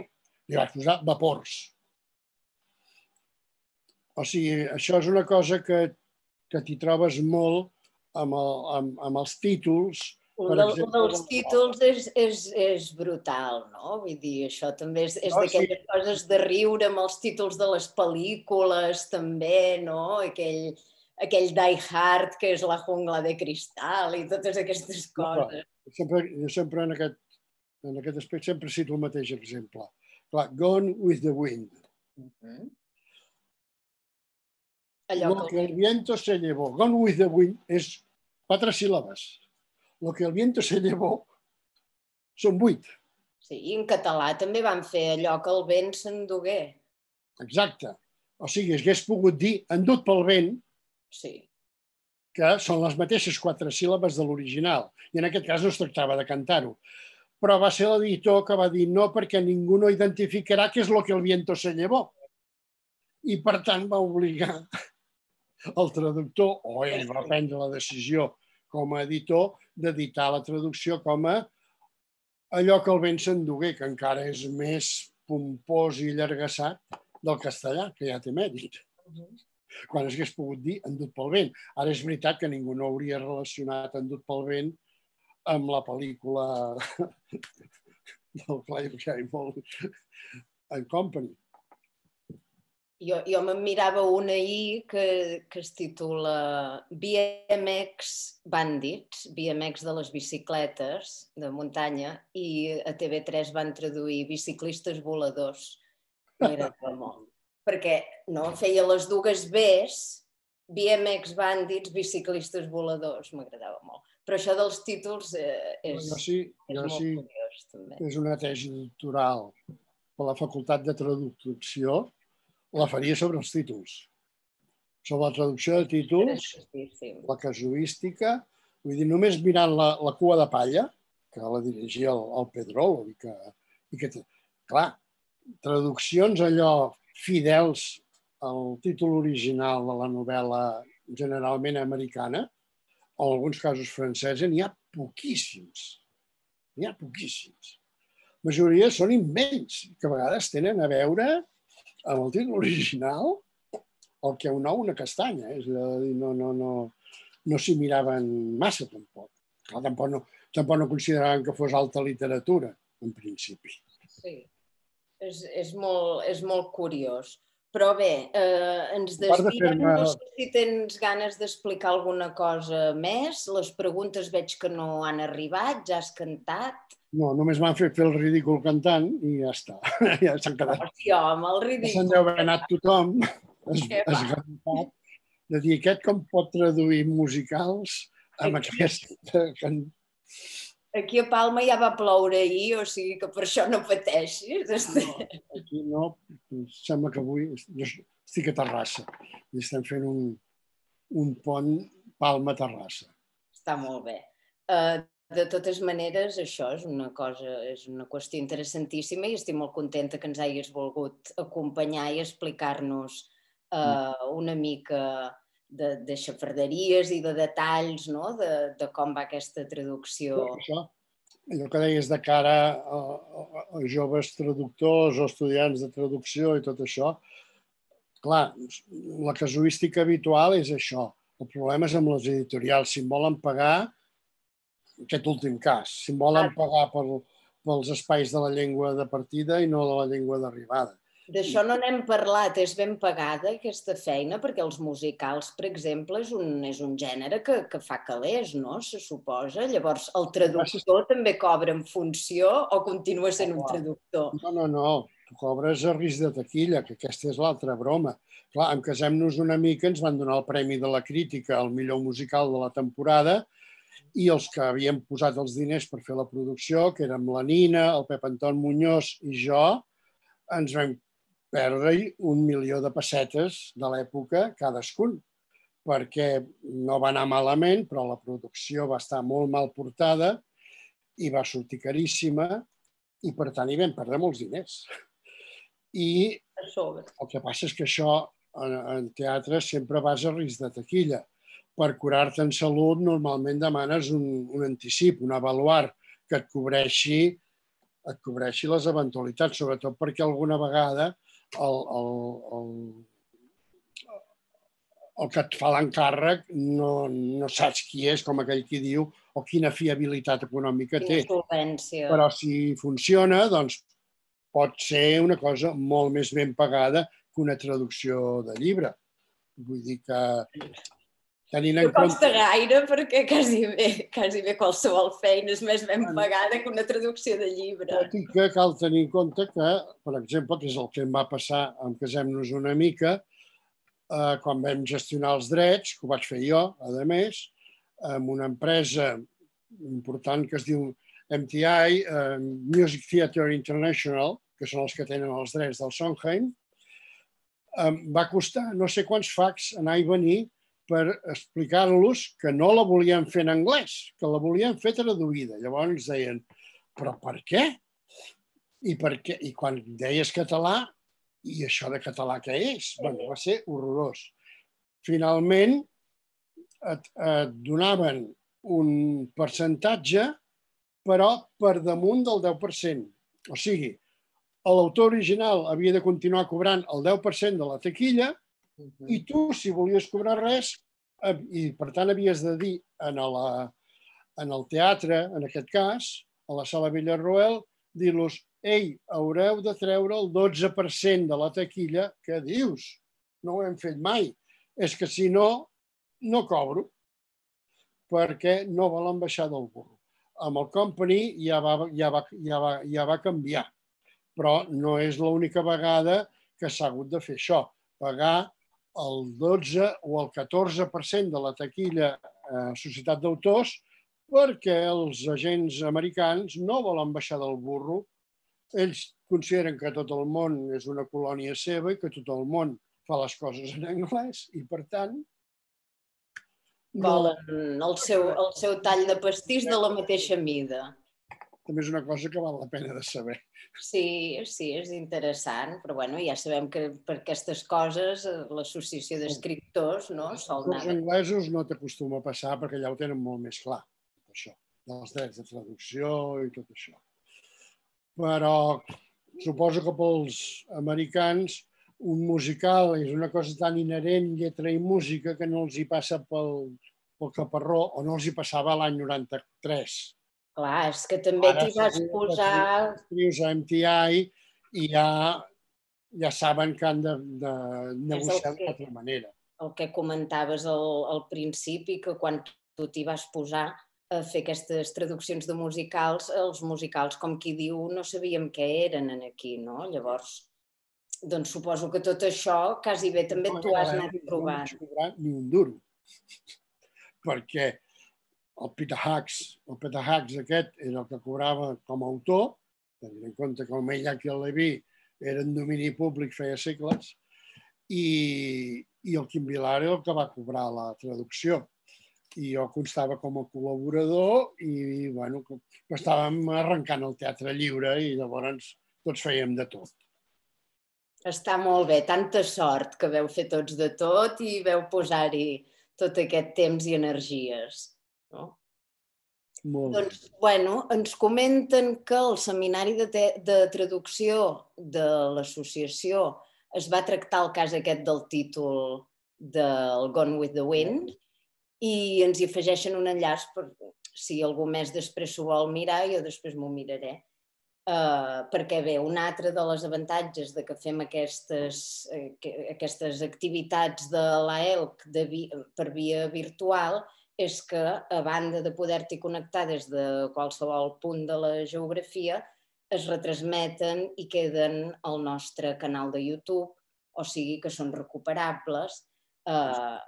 B: li vaig posar vapors. O sigui, això és una cosa que, que t'hi trobes molt amb, el, amb, amb els títols.
A: Un,
B: Per
A: del, un
B: exemple,
A: dels
B: del-
A: títols és, és, és brutal, no? Vull dir, això també és, és
B: No,
A: d'aquelles coses de riure amb els títols de les pel·lícules, també, no? Aquell, aquell Die Hard, que és la jungla de cristal i totes aquestes
B: No,
A: coses.
B: Sempre, jo sempre en aquest, en aquest aspecte sempre cito el mateix exemple. Clar, Gone with the Wind.
A: Mhm. Allò
B: Lo
A: que...
B: que el viento se llevó. Gone with the Wind és quatre síl·labes. Lo que el viento se llevó són vuit.
A: Sí, i en català també van fer allò que el vent s'endugué.
B: Exacte. O sigui, es hagués pogut dir endut pel vent,
A: Sí,
B: que són les mateixes quatre síl·labes de l'original. I en aquest cas no es tractava de cantar-ho. Però va ser l'editor que va dir no perquè ningú no identificarà què és lo que el viento se llevó. I per tant va obligar el traductor, o ell va prendre la decisió com a editor, d'editar la traducció com a allò que el vent s'endugué, que encara és més pompós i llargassat del castellà, que ja té mèrit quan es hagués pogut dir endut pel vent. Ara és veritat que ningú no hauria relacionat endut pel vent amb la pel·lícula del Clive Gable and Company.
A: Jo, jo me'n mirava una ahir que, que es titula BMX Bandits, BMX de les bicicletes de muntanya, i a TV3 van traduir biciclistes voladors. M'agradava molt. Perquè no, feia les dues Bs, BMX Bandits, biciclistes voladors, m'agradava molt. Però això dels títols eh, és,
B: Jo sí,
A: és
B: jo
A: molt
B: sí,
A: curiós, també.
B: és una tesi doctoral per la Facultat de Traducció, la faria sobre els títols. Sobre la traducció de títols, la casuística, vull dir, només mirant la, la cua de palla, que la dirigia el, el Pedrolo, i que, i que, clar, traduccions allò fidels al títol original de la novel·la generalment americana, o en alguns casos francesa, n'hi ha poquíssims. N'hi ha poquíssims. La majoria són invents, que a vegades tenen a veure amb el títol original el que un ou una castanya. És a dir, no, no, no, no s'hi miraven massa, tampoc. Clar, tampoc, no, tampoc no consideraven que fos alta literatura, en principi.
A: Sí, és, és, molt, és molt curiós. Però bé, eh, ens desviem. No sé si tens ganes d'explicar alguna cosa més. Les preguntes veig que no han arribat, ja has cantat.
B: No, només m'han fet fer el ridícul cantant i ja està. ja s'han quedat.
A: Hosti, home, el ridícul.
B: se'n deu haver anat tothom es, esgarrapat de dir aquest com pot traduir musicals amb aquesta can...
A: Aquí a Palma ja va ploure ahir, o sigui que per això no pateixis.
B: Aquí no, sembla que avui jo estic a Terrassa i estem fent un, un pont Palma-Terrassa.
A: Està molt bé. Uh, de totes maneres, això és una cosa, és una qüestió interessantíssima i estic molt contenta que ens hagis volgut acompanyar i explicar-nos uh, una mica de, de xafarderies i de detalls no? de, de com va aquesta traducció.
B: Això, allò que deies de cara a, a, a joves traductors o estudiants de traducció i tot això, clar, la casuística habitual és això. El problema és amb les editorials. Si em volen pagar, aquest últim cas, si em volen pagar per, pels espais de la llengua de partida i no de la llengua d'arribada.
A: D'això no n'hem parlat, és ben pagada aquesta feina, perquè els musicals, per exemple, és un, és un gènere que, que fa calés, no? Se suposa. Llavors, el traductor també cobra en funció o continua sent un traductor?
B: No, no, no, tu cobres a risc de taquilla, que aquesta és l'altra broma. Clar, en Casem-nos una mica ens van donar el Premi de la Crítica al millor musical de la temporada i els que havien posat els diners per fer la producció, que érem la Nina, el Pep Anton Muñoz i jo, ens vam perdre un milió de pessetes de l'època cadascun, perquè no va anar malament, però la producció va estar molt mal portada i va sortir caríssima i per tant hi vam perdre molts diners. I el que passa és que això en, en teatre sempre vas a risc de taquilla. Per curar-te en salut normalment demanes un, un anticip, un avaluar que et cobreixi, et cobreixi les eventualitats, sobretot perquè alguna vegada el, el, el, el que et fa l'encàrrec no, no saps qui és, com aquell qui diu, o quina fiabilitat econòmica té. Però si funciona, doncs pot ser una cosa molt més ben pagada que una traducció de llibre. Vull dir que tenint en
A: no costa gaire perquè quasi bé, quasi bé qualsevol feina és més ben pagada que una traducció de llibre.
B: Tot i que cal tenir en compte que, per exemple, que és el que em va passar amb Casem-nos una mica, eh, quan vam gestionar els drets, que ho vaig fer jo, a més, amb una empresa important que es diu MTI, eh, Music Theatre International, que són els que tenen els drets del Sondheim, eh, va costar no sé quants fax anar i venir per explicar-los que no la volien fer en anglès, que la volien fer traduïda. Llavors deien, però per què? I, per què? I quan deies català, i això de català què és? Bueno, va ser horrorós. Finalment, et, et donaven un percentatge, però per damunt del 10%. O sigui, l'autor original havia de continuar cobrant el 10% de la taquilla i tu, si volies cobrar res, i per tant havies de dir en, la, en el teatre, en aquest cas, a la sala Villarroel, dir-los ei, haureu de treure el 12% de la taquilla, que dius? No ho hem fet mai. És que si no, no cobro, perquè no volen baixar del burro. Amb el company ja va, ja va, ja va, ja va canviar, però no és l'única vegada que s'ha hagut de fer això, pagar el 12 o el 14% de la taquilla eh, Societat d'Autors perquè els agents americans no volen baixar del burro ells consideren que tot el món és una colònia seva i que tot el món fa les coses en anglès i, per tant...
A: Volen el seu, el seu tall de pastís de la mateixa mida.
B: També és una cosa que val la pena de saber.
A: Sí, sí, és interessant, però bueno, ja sabem que per aquestes coses eh, l'associació d'escriptors no,
B: sol anar... Els anglesos no t'acostuma a passar perquè ja ho tenen molt més clar, això, dels drets de traducció i tot això però suposo que pels americans un musical és una cosa tan inherent, lletra i música, que no els hi passa pel, pel caparró, o no els hi passava l'any 93.
A: Clar, és que també t'hi vas posar...
B: Escrius a MTI i ja, ja saben que han de, de negociar d'altra manera.
A: El que comentaves al, al principi, que quan tu t'hi vas posar a fer aquestes traduccions de musicals, els musicals, com qui diu, no sabíem què eren en aquí, no? Llavors, doncs suposo que tot això quasi bé també tu has anat provant.
B: No ni un duro, perquè el Peter Hacks, el Peter Hacks aquest era el que cobrava com a autor, tenint en compte que el Meillak i el Leví eren domini públic feia segles, i, i el Quim Vilar era el que va cobrar la traducció i jo constava com a col·laborador i bueno, estàvem arrencant el teatre lliure i llavors tots fèiem de tot.
A: Està molt bé, tanta sort que veu fer tots de tot i veu posar-hi tot aquest temps i energies. No?
B: Molt
A: doncs, bueno, ens comenten que el seminari de, de traducció de l'associació es va tractar el cas aquest del títol del Gone with the Wind, i ens hi afegeixen un enllaç per si algú més després s'ho vol mirar, jo després m'ho miraré. Uh, perquè bé, un altre de les avantatges de que fem aquestes, uh, aquestes activitats de l'AELC de vi, per via virtual és que, a banda de poder-t'hi connectar des de qualsevol punt de la geografia, es retransmeten i queden al nostre canal de YouTube, o sigui que són recuperables eh,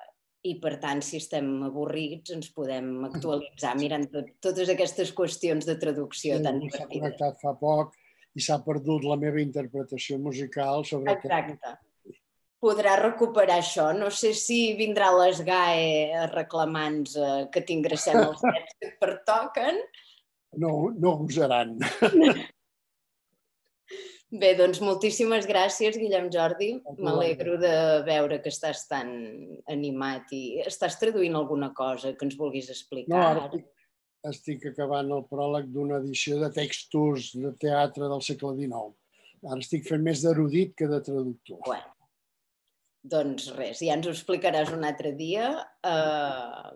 A: i per tant, si estem avorrits, ens podem actualitzar mirant tot, totes aquestes qüestions de traducció sí, tan divertides.
B: S'ha connectat fa poc i s'ha perdut la meva interpretació musical sobre...
A: Exacte. Que... Podrà recuperar això. No sé si vindrà l'ESGAE reclamant eh, que t'ingressem els drets que et pertoquen.
B: No, no usaran.
A: Bé, doncs moltíssimes gràcies, Guillem Jordi. M'alegro de veure que estàs tan animat i estàs traduint alguna cosa que ens vulguis explicar.
B: No, ara estic, estic acabant el pròleg d'una edició de textos de teatre del segle XIX. Ara estic fent més d'erudit que de traductor.
A: Bueno, doncs res, ja ens ho explicaràs un altre dia. Uh,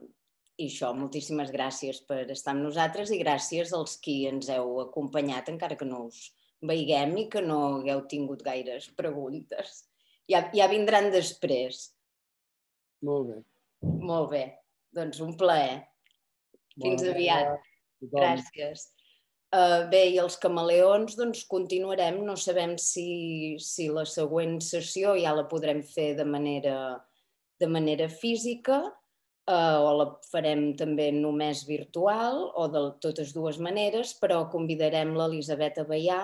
A: I això, moltíssimes gràcies per estar amb nosaltres i gràcies als qui ens heu acompanyat, encara que no us veiguem i que no hagueu tingut gaires preguntes. Ja, ja vindran després.
B: Molt bé.
A: Molt bé. Doncs un plaer. Fins bon aviat. Gràcies. Uh, bé, i els camaleons doncs continuarem. No sabem si, si la següent sessió ja la podrem fer de manera, de manera física eh, o la farem també només virtual o de totes dues maneres, però convidarem l'Elisabet Abellà,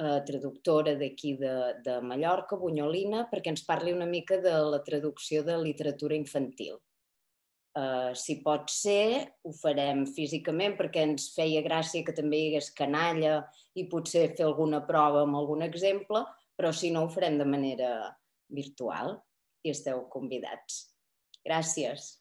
A: eh, traductora d'aquí de, de Mallorca, Bunyolina, perquè ens parli una mica de la traducció de literatura infantil. Uh, si pot ser, ho farem físicament perquè ens feia gràcia que també hi hagués canalla i potser fer alguna prova amb algun exemple, però si no ho farem de manera virtual i esteu convidats. Gràcies.